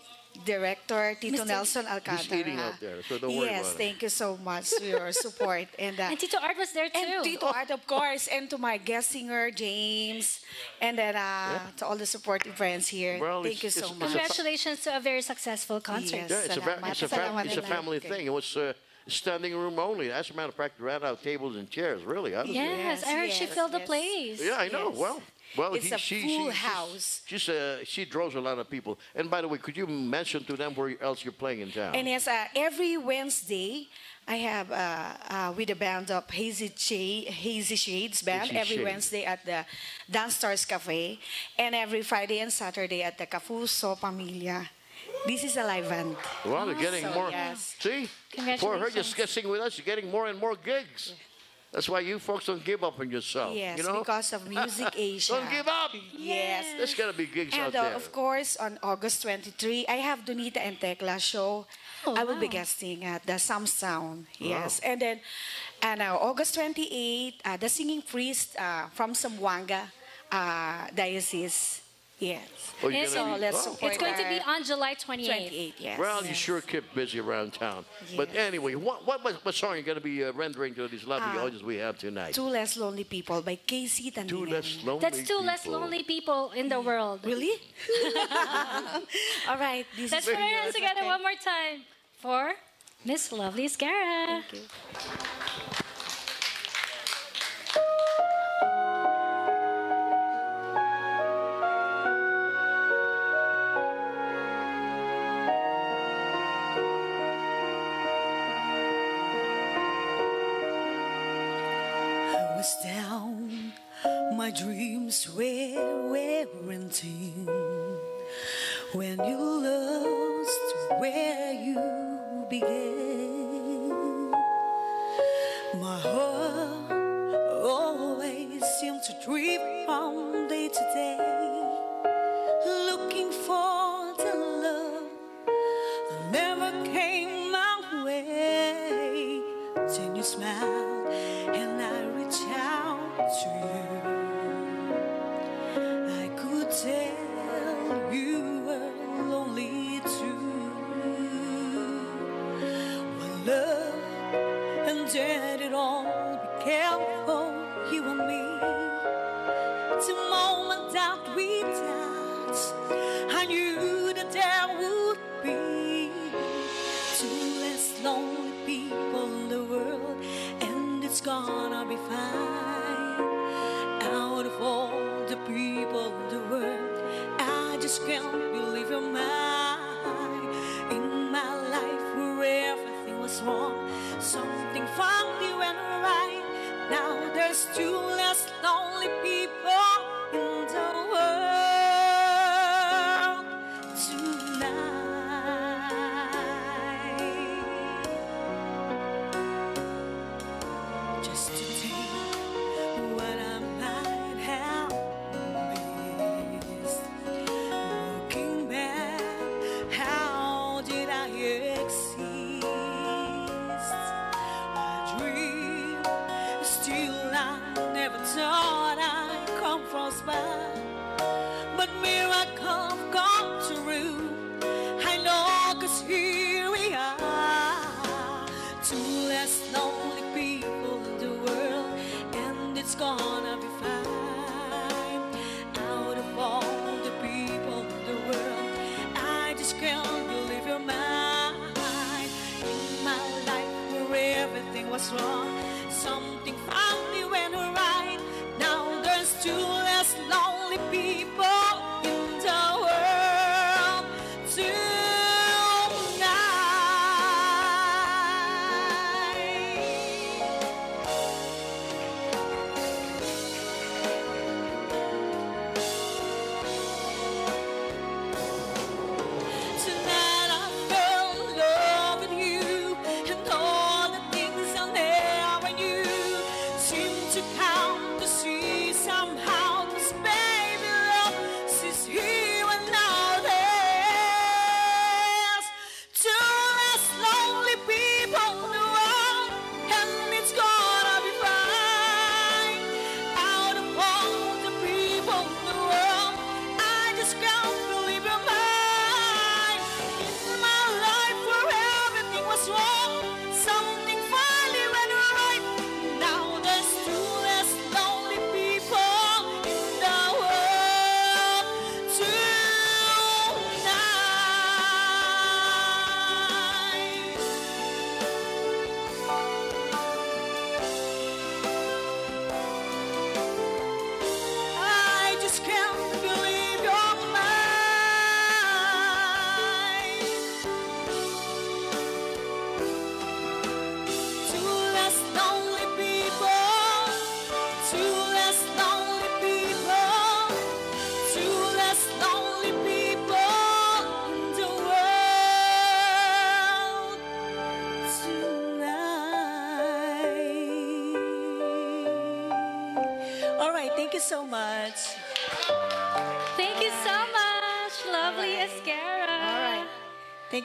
director, Tito Mr. Nelson Alcantara. He's eating out there, so don't worry yes, about it. thank you so much for your support. And, uh, And Tito Art was there too. and Tito Art, of course, and to my guest singer, James, and then uh, to all the supportive friends here. Well, Thank you so much. Congratulations to a very successful concert. Yes. Yeah, it's a, fa- it's a, fam- it's a family Okay. thing. It was uh, standing room only. As a matter of fact, ran out tables and chairs. Really, honestly. Yes, I heard she yes, filled the place. Yeah, I know. Yes. Well, well, It's he, a she, full she, house. She's, she's, uh, she draws a lot of people. And by the way, could you mention to them where else you're playing in town? And yes, uh, every Wednesday, I have uh, uh, with the band of Hazy, Shade, Hazy Shades band Hazy every Shade. Wednesday at the Dance Stars Cafe, and every Friday and Saturday at the Cafuso Pamilya. This is a live band. well, you're getting So, more. yes. See, for her just guessing with us, you're getting more and more gigs. That's why you folks don't give up on yourself. Yes, you know? because of Music Asia. don't give up. Yes. There's gotta be gigs out And uh, there. of course, on August 23, I have Donita and Tekla show. Oh, I will be guesting at the Sam's Town. Yes. Wow. And then, and uh, August 28, uh, the singing priest uh, from Zamboanga uh, Diocese. Yes. Oh, you're It's, gonna be- let's oh. support it's going to be on July 28th. 28, yes. Well, you sure keep busy around town. But anyway, what, what, what, what song are you going to be uh, rendering to this lovely Ah, audience we have tonight? Two Less Lonely People by KZ Tandingan. Two less lonely That's two less people. lonely people in the world. Really? All right. This Let's is put our hands together one more time for Miss Lovely Esguerra. Thank you.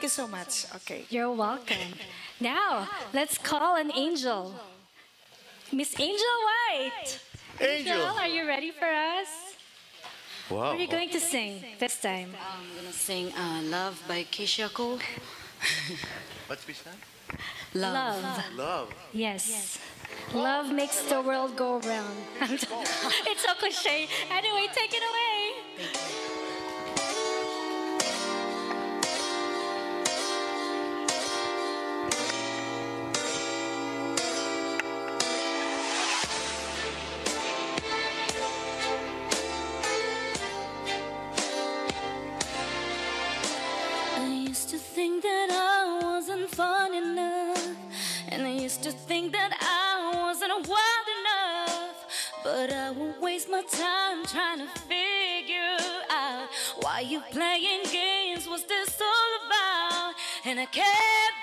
You so much. Okay. You're welcome. Now, let's call an angel. Miss Angel White. Angel. are you ready for us? Wow. What are you going to sing this time? I'm gonna sing uh, "Love" by Keyshia Cole. What's this time? Love. Love. Yes. Love makes the world go round. it's so cliche. Anyway, take it away. Trying to figure out why you playing games. What's this all about? And I can't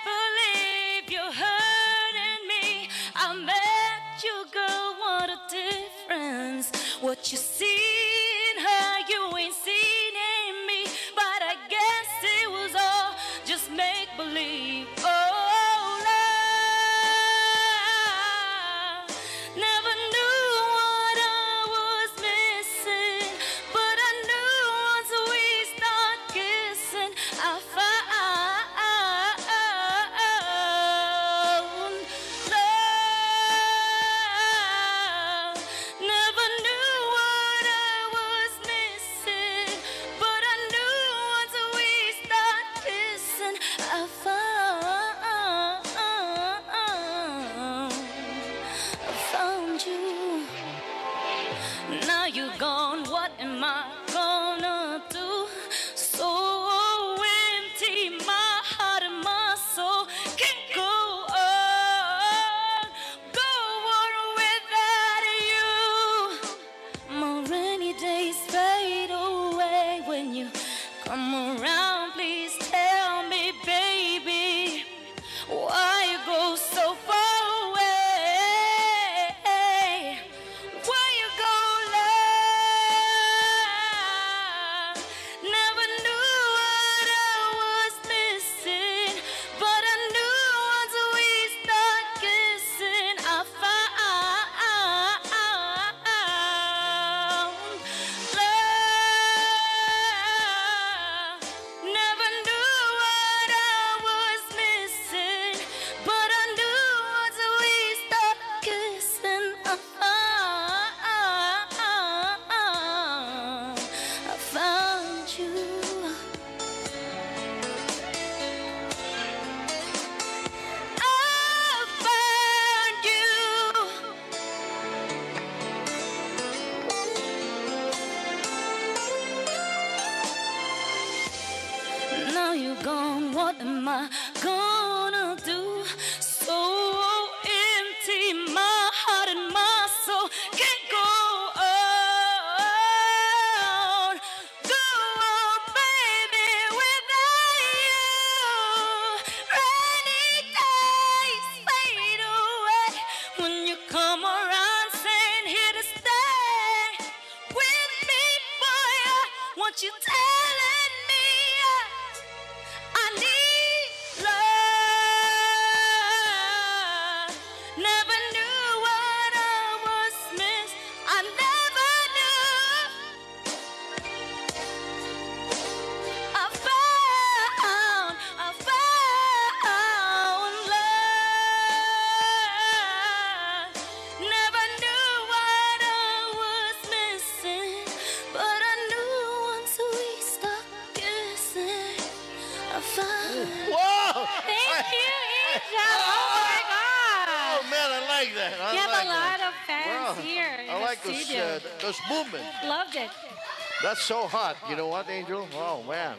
That's so hot. You know what, Angel? Oh man.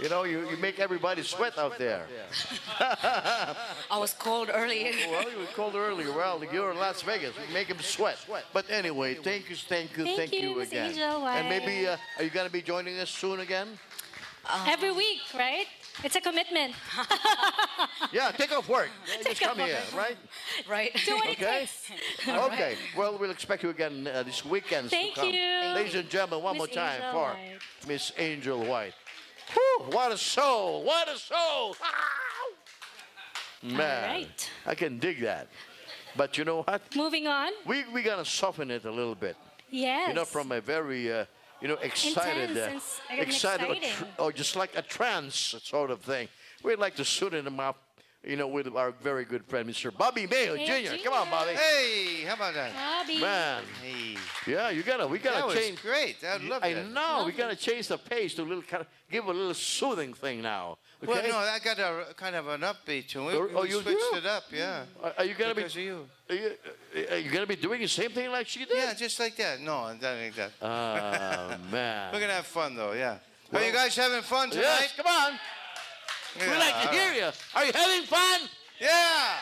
You know, you, you make everybody sweat out there. I was cold earlier. well, you were cold earlier. Well, you're in Las Vegas. You make them sweat. But anyway, thank you, thank you, Thank thank, you, you again. Angel and maybe, White. uh, are you going to be joining us soon again? Every week, right? It's a commitment. Yeah, take off work. Just Take come off here, right? Right. Do what it Okay. takes. Okay. Well, we'll expect you again uh, this weekend. Thank to come. you. Ladies and gentlemen, one Miss more time Angel for White. Miss Angel White. Woo! What a soul! What a soul! Man, right. I can dig that. But you know what? Moving on. We we gotta soften it a little bit. Yes. You know, from a very uh, you know excited, uh, and s- and excited, or, or just like a trance sort of thing. We'd like to suit him up, you know, with our very good friend, Mr. Bobby Mayo Mayo Jr. Come on, Bobby. Hey, how about that? Bobby. Man. Hey. Yeah, you gotta, we gotta That was change. great. I love I that. know. We gotta change the pace to a little kind of give a little soothing thing now. Okay? Well, no, I got a kind of an upbeat to it. Oh, oh We, oh, you switched do? it up, yeah. Are, are you gonna because be? of you. Are you, are you gonna be doing the same thing like she did? Yeah, just like that. No, not like that. Oh man. We're gonna have fun though, yeah. Well- Are you guys having fun tonight? Yes, come on. Yeah, We'd like to hear you. Are you having fun? Yeah.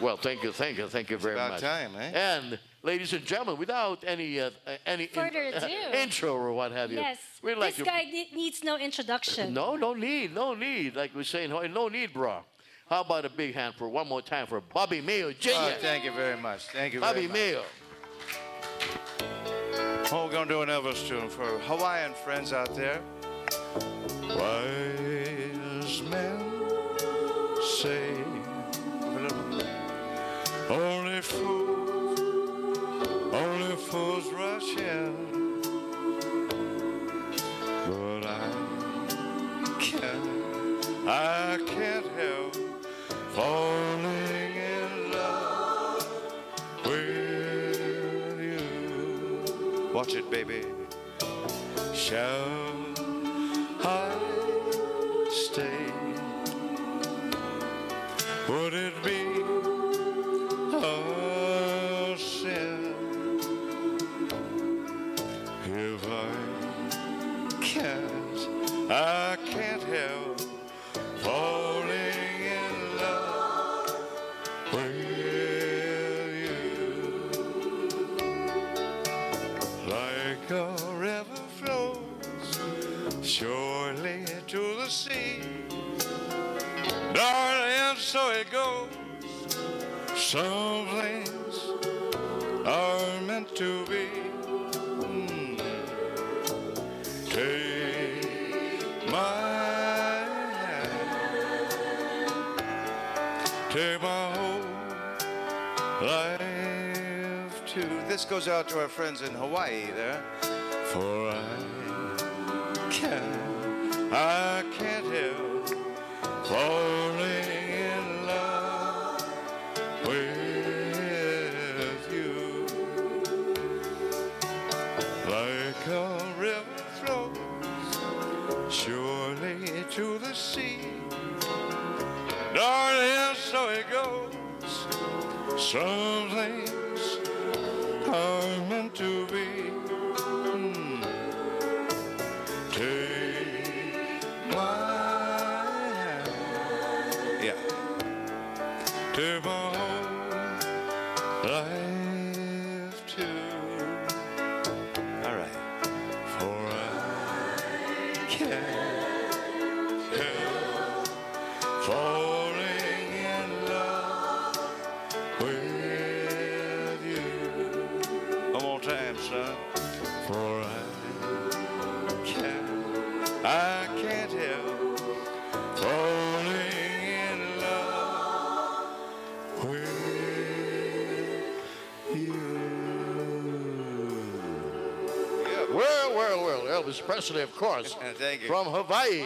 Well, thank you, thank you, thank you very about much. time, eh? And ladies and gentlemen, without any uh, uh, any in- Further ado. intro or what have you, Yes. we'd like this to. guy ne- needs no introduction. No, no need, no need. Like we're saying, no no need, bro. How about a big hand for one more time for Bobby Mayo Jr. Oh, thank you very much. Thank you Bobby very much. Mayo. Oh, we're gonna do an Elvis tune for Hawaiian friends out there. Wise men say only fools, only fools rush in. But I can't, I can't help falling in love with you. Watch it, baby. Shall Would it be goes out to our friends in Hawaii there. For I can, I can't help falling in love with you. Like a river flows surely to the sea. Darling, so it goes. Some Presley, of course. Thank you. From Hawaii.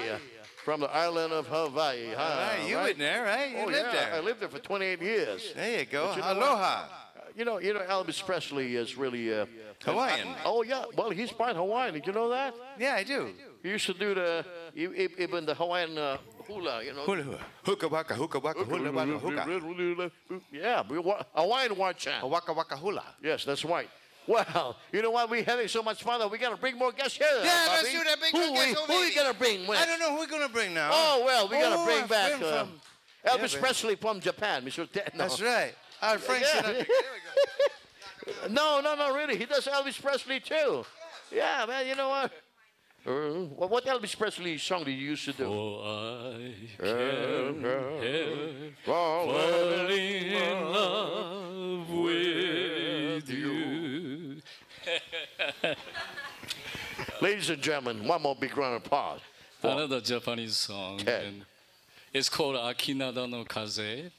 From the island of Hawaii. Hawaii, you in there, right? You oh, lived yeah. there. I lived there for 28 years. There you go. You Aloha. what? You know, you know, Elvis Presley is really uh, Hawaiian. oh yeah, well he's part Hawaiian. Did you know that? Yeah, I do. He used to do the even the Hawaiian uh, hula. You know. Hula hula. Waka, waka, hula waka. Yeah, we wa- Hawaiian war chant. Waka waka hula. Yes, that's right. Well, you know what? We're having so much fun that we gotta bring more guests here. Yeah, let's Bobby. do that big who guest we, over Who we gonna bring? With? I don't know who we're gonna bring now. Oh well, we gotta Oh, bring back friend uh, from- Elvis Yeah, Presley from Japan, Mr. Ted. No. That's right. Our friend Yeah. sit up here. No, no, no, really. He does Elvis Presley too. Yeah, man. You know what? Uh, what what Elvis Presley song did you used to do? For I can help falling in love Ladies and gentlemen, one more big round of applause. for Another Japanese song. And it's called Akinada no Kaze.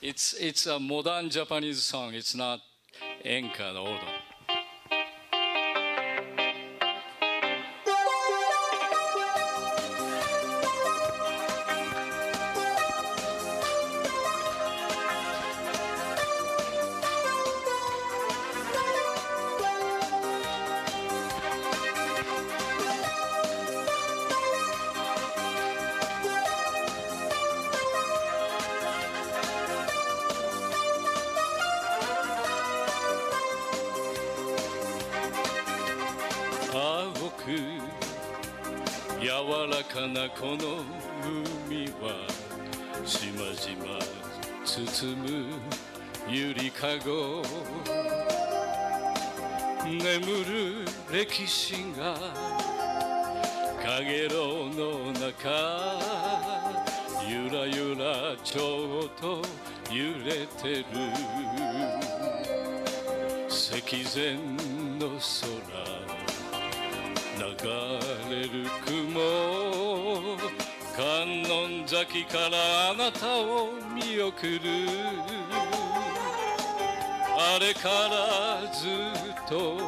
It's, it's a modern Japanese song. It's not enka, the old one. かなこの海はしまじま包むゆりかご眠る歴史がかげろうの中ゆらゆらちょっと揺れてる。石前の空流れる雲。観音崎からあなたを見送る。あれからずっと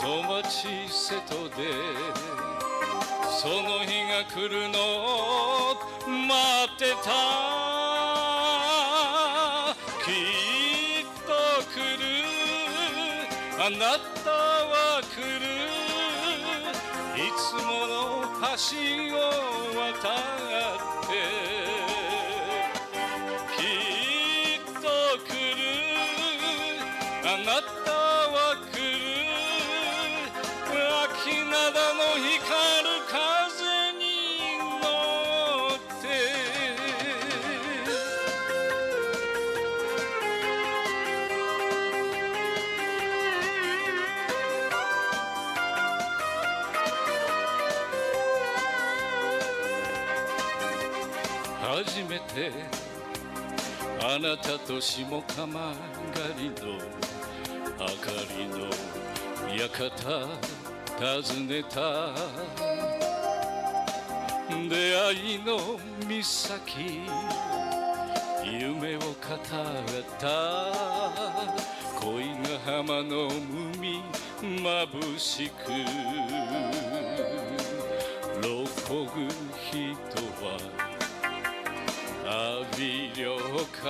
戸町瀬戸でその日が来るのを待ってた。きっと来る。あなた橋を渡っててあなたと下鎌狩りの明かりの館訪ねた出会いの岬夢を語った。恋が浜の海眩しく。六国人は浴びりょうか。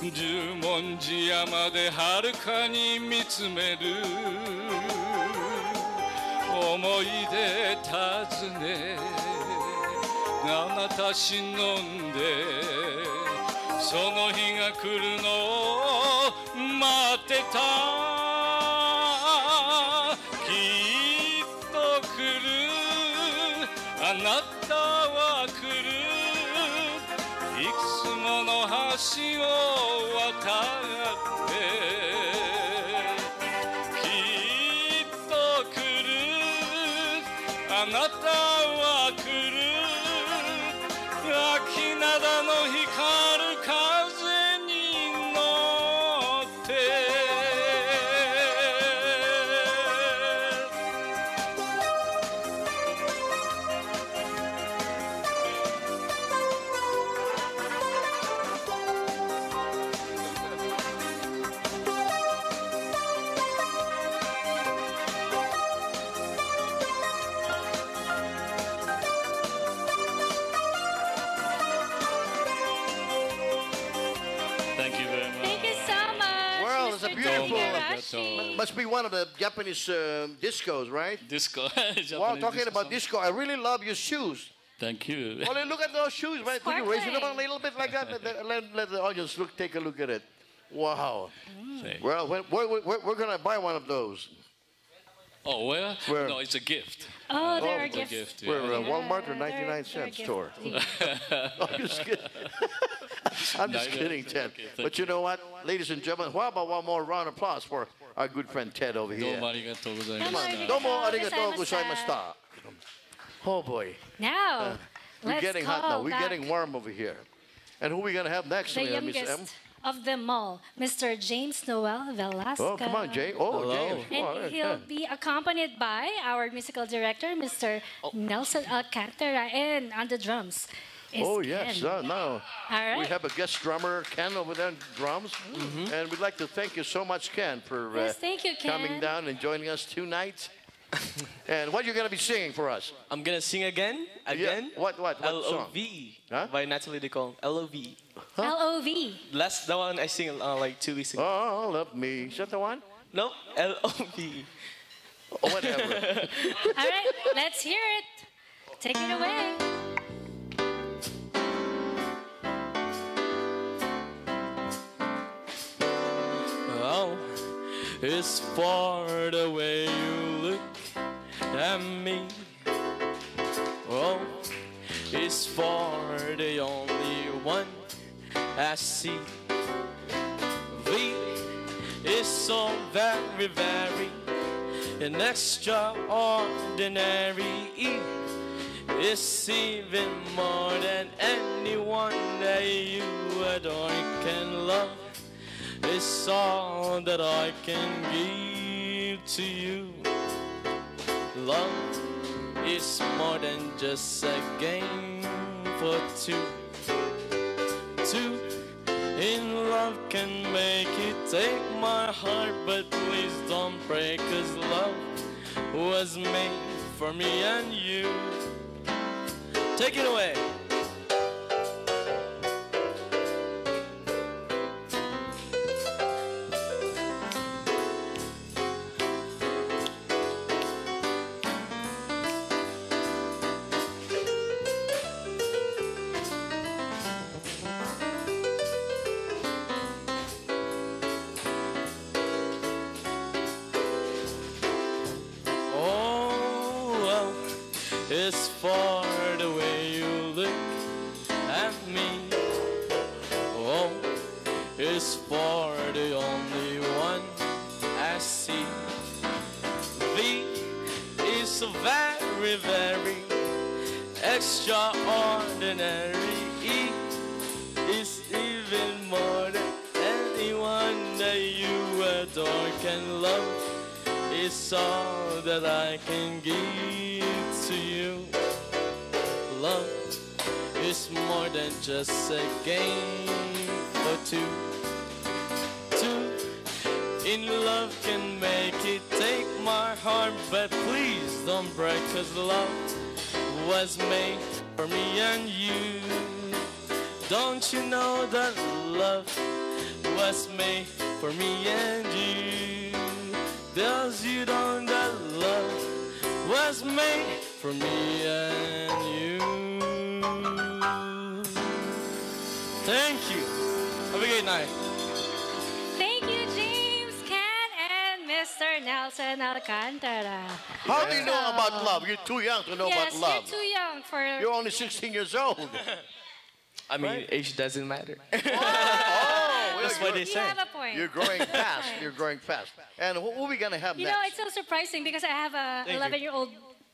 十文字山で遥かに見つめる。思い出尋ね。あなた忍んで。その日が来るのを待ってた。の橋を Must be one of the Japanese uh, discos, right? Disco. wow, Japanese talking disco about song. disco, I really love your shoes. Thank you. Only look at those shoes, right? Could you raise it up a little bit like that? Let, let- let, let the audience look, take a look at it. Wow. Well, when, we're, we're, we're going to buy one of those. Oh, where? Where? No, it's a gift. Oh, there are it's a gifts. gift. We're uh, Walmart or 99 cent store. I'm just kidding. I'm just No, no, kidding, Ted. okay, thank but you know what, ladies and gentlemen, how about one more round of applause for our good friend Ted over here. oh boy. Now, uh, we're getting hot now. We're getting warm over here. And who are we going to have next? The youngest of them all, Mr. James Noel Velasco. Oh, come on, Jay. Oh, Hello. James. And he'll yeah. be accompanied by our musical director, Mr. Oh. Nelson Alcantara, and on the drums, is Oh, yes. Ken. Uh, now, All right. we have a guest drummer, Ken, over there on drums. And we'd like to thank you so much, Ken, for uh, Yes, thank you, coming down and joining us tonight. and what are you going to be singing for us? I'm gonna sing again. Again. What? What? What L O song? V by Natalie Decole. L O V. L-O-V. That's the one I sing uh, like two weeks ago. Oh, love me. Is that the one? No, L O V. whatever. All right, let's hear it. Take it away. It's for the way you look at me. Oh, it's for the only one I see. V is so very, very an extraordinary. E is even more than anyone that you adore can love. It's all that I can give to you. Love is more than just a game for two. Two in love can make it take my heart, but please don't break, cause love was made for me and you. Take it away. Was made for me and you. Don't you know that love was made for me and you? Does you know that love was made for me and you? Thank you. Have a great night. Mr. Nelson Alcantara. How do you know about love? You're too young to know yes, about love. you're too young for. You're only 16 years old. I mean, age doesn't matter. Oh, That's what they You say. have a point. You're growing fast. You're growing fast. And who, who are we going to have You next? know, it's so surprising because I have a 11 year old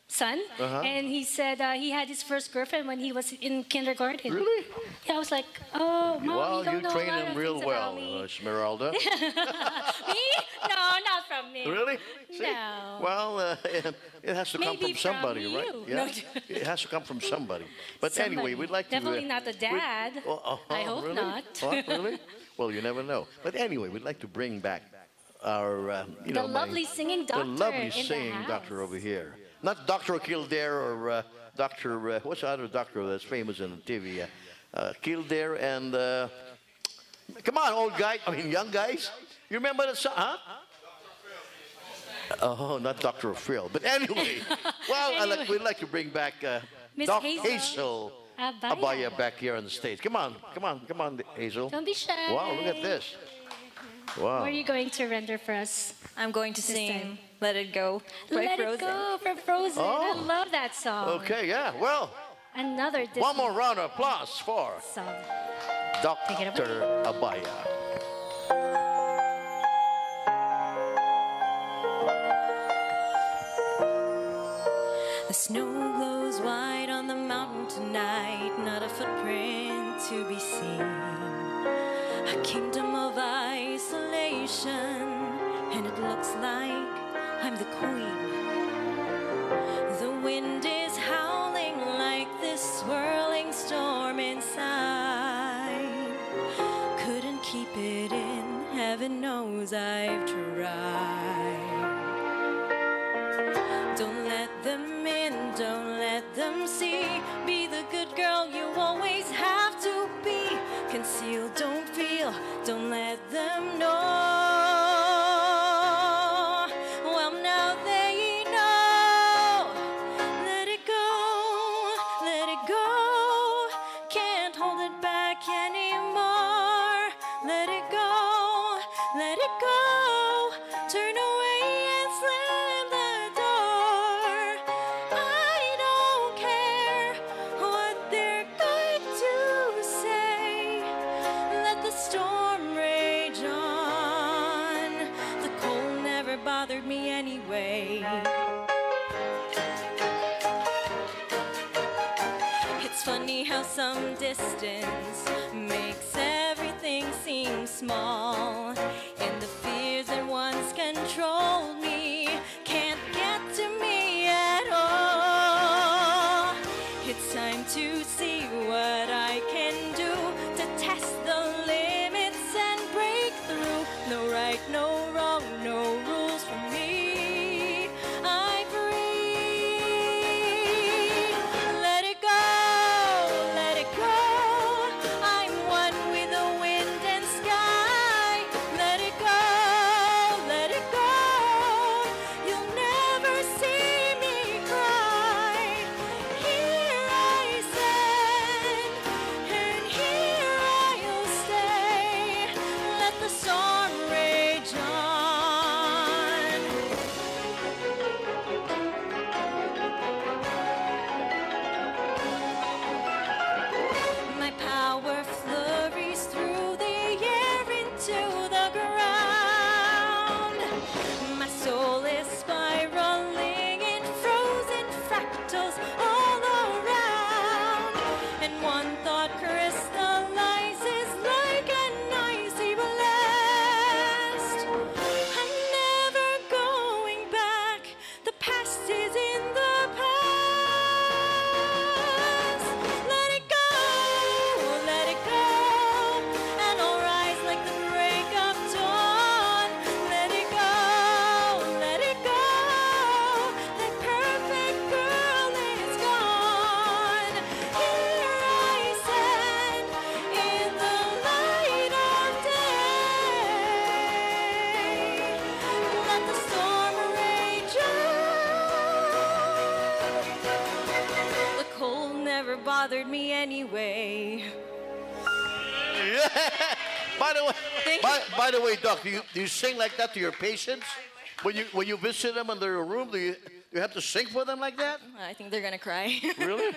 son, Uh-huh. and he said uh, he had his first girlfriend when he was in kindergarten. Really? Yeah, I was like, oh, mom, well, you don't you know train him real well, me. uh, Esmeralda. me? No, not from me. Really? See? No. Well, uh, it has to come Maybe from somebody, from right? Yeah. No. it has to come from somebody. But Somebody. anyway, we'd like to. Definitely to. not the dad. Oh, oh, I hope really? not. What, really? Well, you never know. But anyway, we'd like to bring back our, uh, you The know, my- lovely singing doctor the lovely in the singing house. doctor over here. Not Doctor Kildare or uh, Doctor. Uh, what's the other doctor that's famous in TV? Uh, uh, Kildare and. Uh, come on, old guy. I mean, young guys. You remember the song? Huh? Oh, not Dr. Phil. But anyway, well, I like, we'd like to bring back uh, Doc Hazel Hazel Abaya. Abaya back here on the stage. Come on, come on, come on, Hazel. Don't be shy. Wow, look at this. Wow. What are you going to render for us? I'm going to sing time? Let It Go by Let Frozen. it go for Frozen. I Oh. love that song. Okay, yeah. Well, Another Disney one more round of applause for song. Dr. Abaya. The snow glows white on the mountain tonight, not a footprint to be seen. Kingdom of isolation, and it looks like I'm the queen. The wind is howling like this swirling storm inside. Couldn't keep it in, heaven knows I've tried. Don't let them in, don't let them see. Be the good girl you always have to be. Conceal, don't don't let them know. Small. Anyway. Yeah. By the way, by, by the way, Doc, do you, do you sing like that to your patients? When you when you visit them in their room, do you you have to sing for them like that? I think they're gonna cry. Really?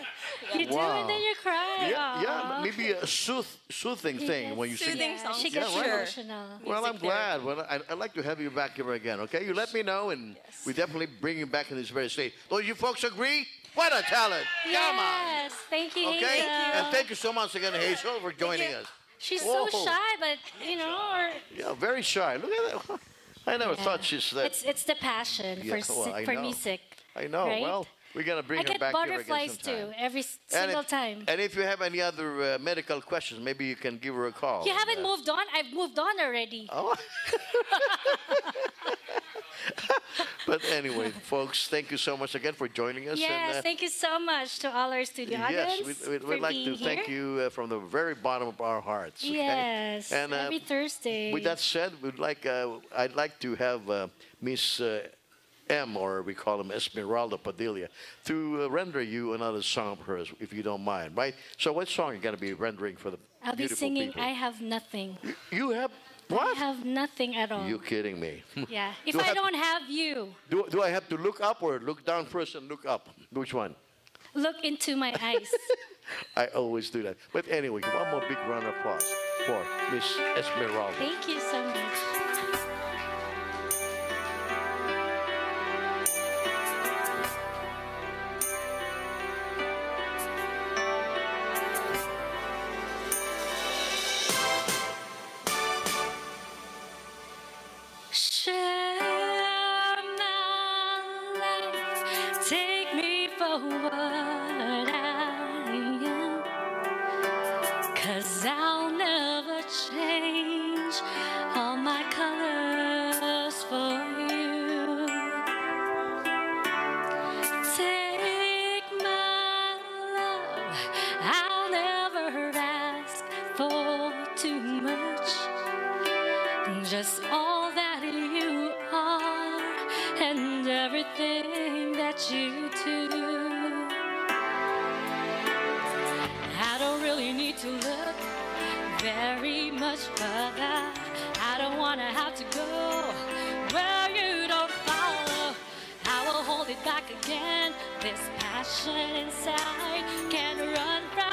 You do Wow. and then you cry. Yeah, yeah, maybe a sooth, soothing thing when you sing. Soothing songs. She gets right. emotional. Well, I'm glad. Well, I, I'd like to have you back here again. Okay, you let me know, and we definitely bring you back in this very state. Don't you folks agree? What a talent! Yes, thank you, Okay, Hazel. and thank you so much again, Hazel, for joining us. She's Whoa. so shy, but you know, or Yeah, very shy. Look at that. I never Yeah. thought she's that. it's it's the passion Yeah, for well, for know. music. I know. right? Well, we're gonna bring I her back here again I get butterflies too every s- And single if, time. And if you have any other uh, medical questions, maybe you can give her a call. You haven't moved on. I've moved on already. Oh. But anyway, folks, thank you so much again for joining us. Yes, and, uh, thank you so much to all our studio Yes, audience. we, we, would like to being thank you uh, from the very bottom of our hearts. Okay? Yes, And uh, every Thursday. with that said, we'd like uh, I'd like to have uh, Miss uh, M, or we call him Esmeralda Padilla, to uh, render you another song of hers, if you don't mind, right? So, what song are you going to be rendering for the I'll be singing people? I Have Nothing. You have I have nothing at all. You kidding me? yeah. If Do I I have- don't have you, Do, do I have to look up or look down first and look up? Which one? look into my eyes. I always do that. But anyway, one more big round of applause for Miss Esmeralda. Thank you so much. Very much further. I don't wanna have to go where you don't follow. I will hold it back again. This passion inside can't run from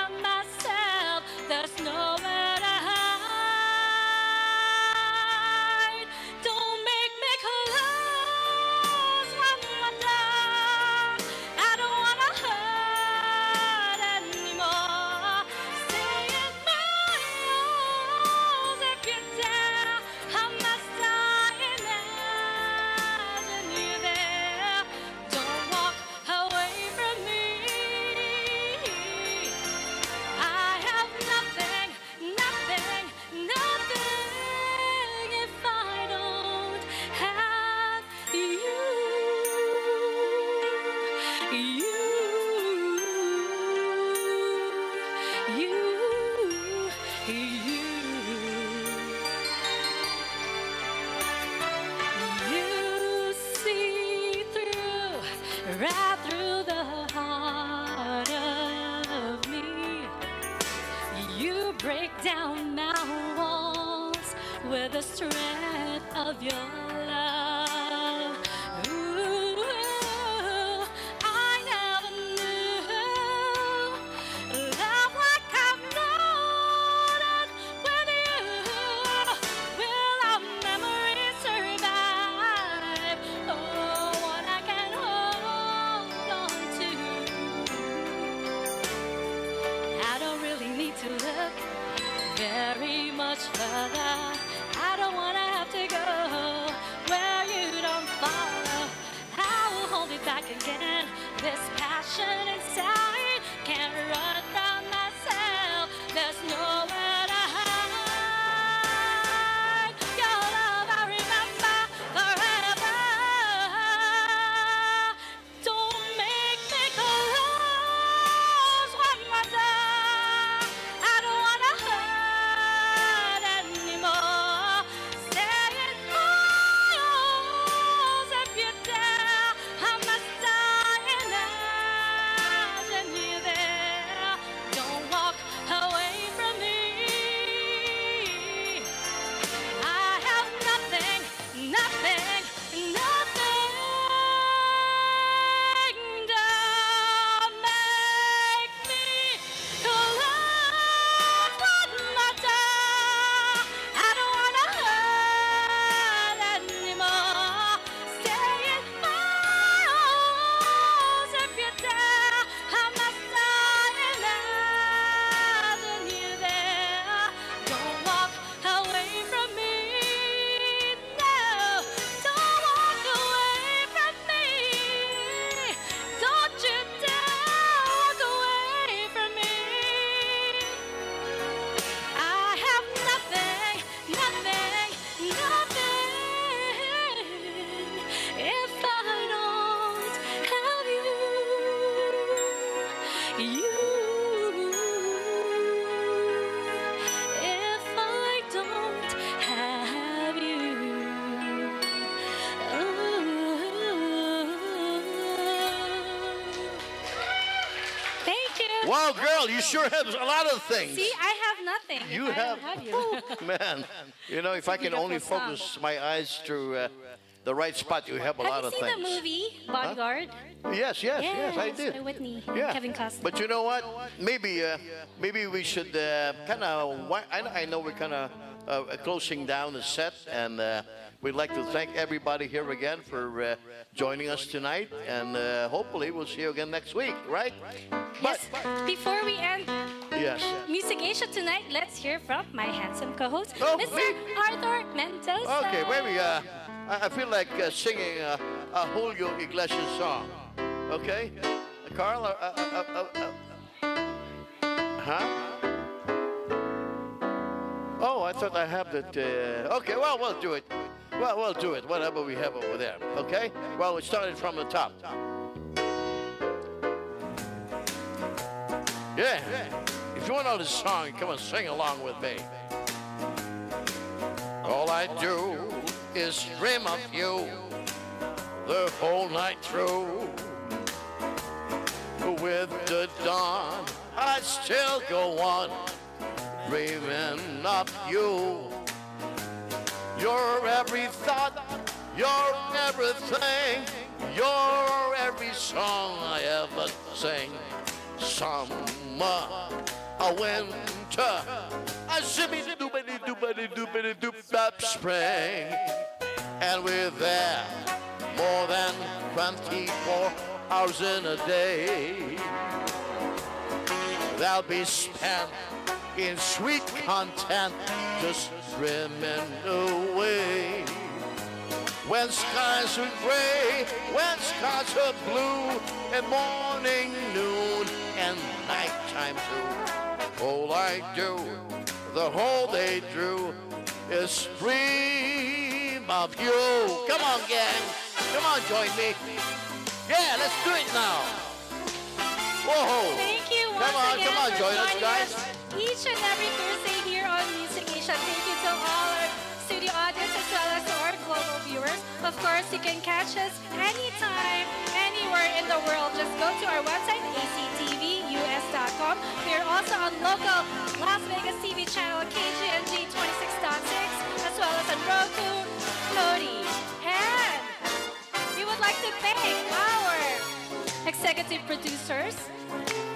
Wow, girl, you sure have a lot of things. See, I have nothing. You have, have you. man. You know, if I can only focus my eyes to uh, the right spot, you have a lot of things. Have you seen the movie Bodyguard? Yes, yes, yes, I did. Whitney. Yeah. Kevin Costner. But you know what? Maybe, uh, maybe we should uh, kind of. I, know- I know we're kind of uh, closing down the set, and uh, we'd like to thank everybody here again for uh, joining us tonight, and uh, hopefully we'll see you again next week, right? yes. Before we end Yes. Music Asia tonight, let's hear from my handsome co-host, Oh, Mr. me? Arthur Mendoza. Okay, wait, we, uh, I I feel like uh, singing uh, a Julio Iglesias song. Okay? Carl? Uh, uh, uh, uh, uh, huh? Oh, I thought I have that. Uh, okay, well, we'll do it. Well, we'll do it, whatever we have over there. Okay? Well, we started from the top. Yeah. If you want to know this song, come and sing along with me. All I do is dream of you the whole night through. With the dawn, I still go on dreaming of you. You're every thought, you're everything, you're every song I ever sing. Summer, a winter, a shimmy doobity doobity doobity doop spring. And we're there more than 24 hours in a day. They'll be spent in sweet content, just dreaming away. When skies are gray, when skies are blue, and morning, noon, and nighttime too. All I do, the whole day through, is dream of you. Come on, gang. Come on, join me. Yeah, let's do it now. Whoa. Thank you Come on, come on, join us, guys. Each and every Thursday here on Music Asia. Thank you to all our studio audience as well as our global viewers. Of course, you can catch us anytime, anywhere in the world. Just go to our website, actvus.com. We are also on local Las Vegas TV channel KGNG 26.6, as well as on Roku, Kodi, and we would like to thank our executive producers.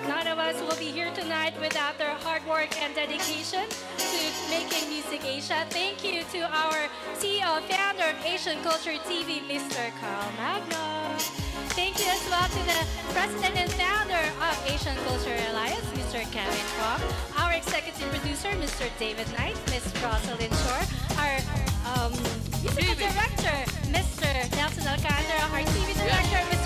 None of us will be here tonight without their hard work and dedication to making Music Asia. Thank you to our CEO, founder of Asian Culture TV, Mr. Carl Magno. Thank you as well to the president and founder of Asian Culture Alliance, Mr. Kevin Kwok, our executive producer, Mr. David Knight, Ms. Rosalind Shore, our um, musical director, Mr. Nelson Alcantara, our TV director, Mr.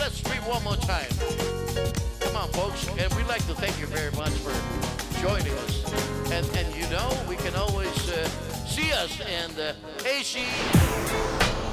let's read one more time. Come on, folks, and we'd like to thank you very much for joining us. And and you know we can always uh, see us in the AC